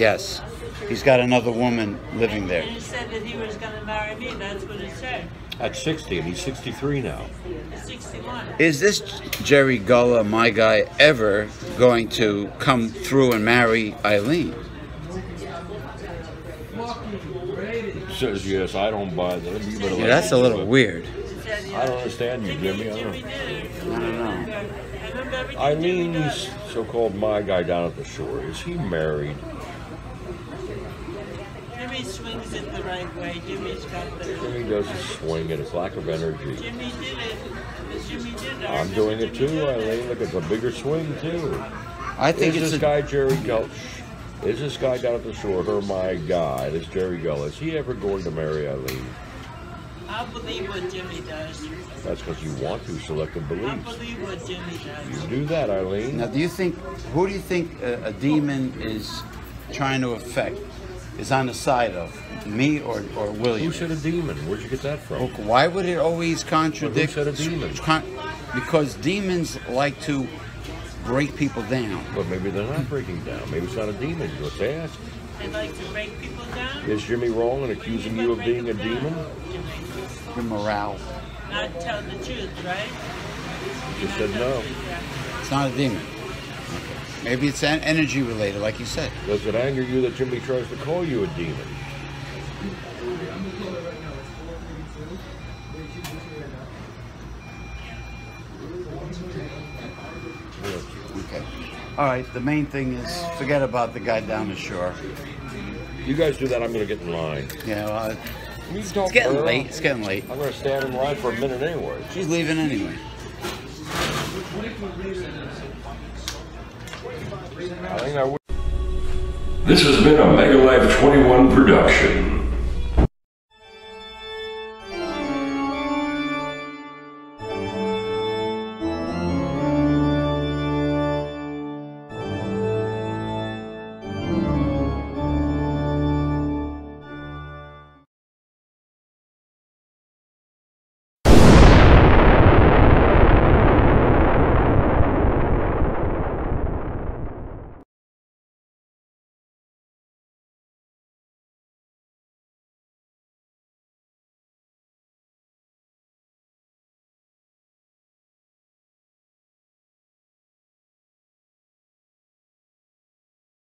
Yes, he's got another woman living there. And he said that he was going to marry me. That's what he said. At 60, and he's 63 now. 61. Is this Jerry Gullah, my guy, ever going to come through and marry Eileen? Says yes, I don't buy that. You better Yeah, let that's a me little it. weird. I don't understand you, Jimmy. I don't. I don't know. I remember everything Jimmy Eileen's so-called my guy down at the shore. Is he married? Jimmy swings it the right way. Jimmy's got the. Doesn't swing it. It's lack of energy. Jimmy did it. Jimmy did it. I I'm doing it too. Eileen. Look, it's a bigger swing too. I think is it's this a, guy Jerry Gull? Is this guy down at the shore, her my God, this Jerry Gull, is he ever going to marry Eileen? I believe what Jimmy does. That's because you want to, selective I beliefs. believe what Jimmy does. You do that, Eileen. Now, do you think who do you think a, a demon is trying to affect? Is on the side of me or or William? Who said a demon? Where'd you get that from? Why would it always contradict? Who said a demon? Con- because demons like to break people down. But maybe they're not breaking down. Maybe it's not a demon. Let's ask. They like to break people down. Is Jimmy wrong in accusing you of being a demon? Your morale. Not tell the truth, right? You said no. It's not a demon. Okay. Maybe it's en- energy related, like you said. Does it anger you that Jimmy tries to call you a demon? Okay. All right. The main thing is forget about the guy down the shore. You guys do that, I'm going to get in line. Yeah. Well, You talk it's getting girl. late. It's getting late. I'm going to stand in line for a minute anyway. She's leaving anyway. I think I would. This has been a Mega Life 21 production.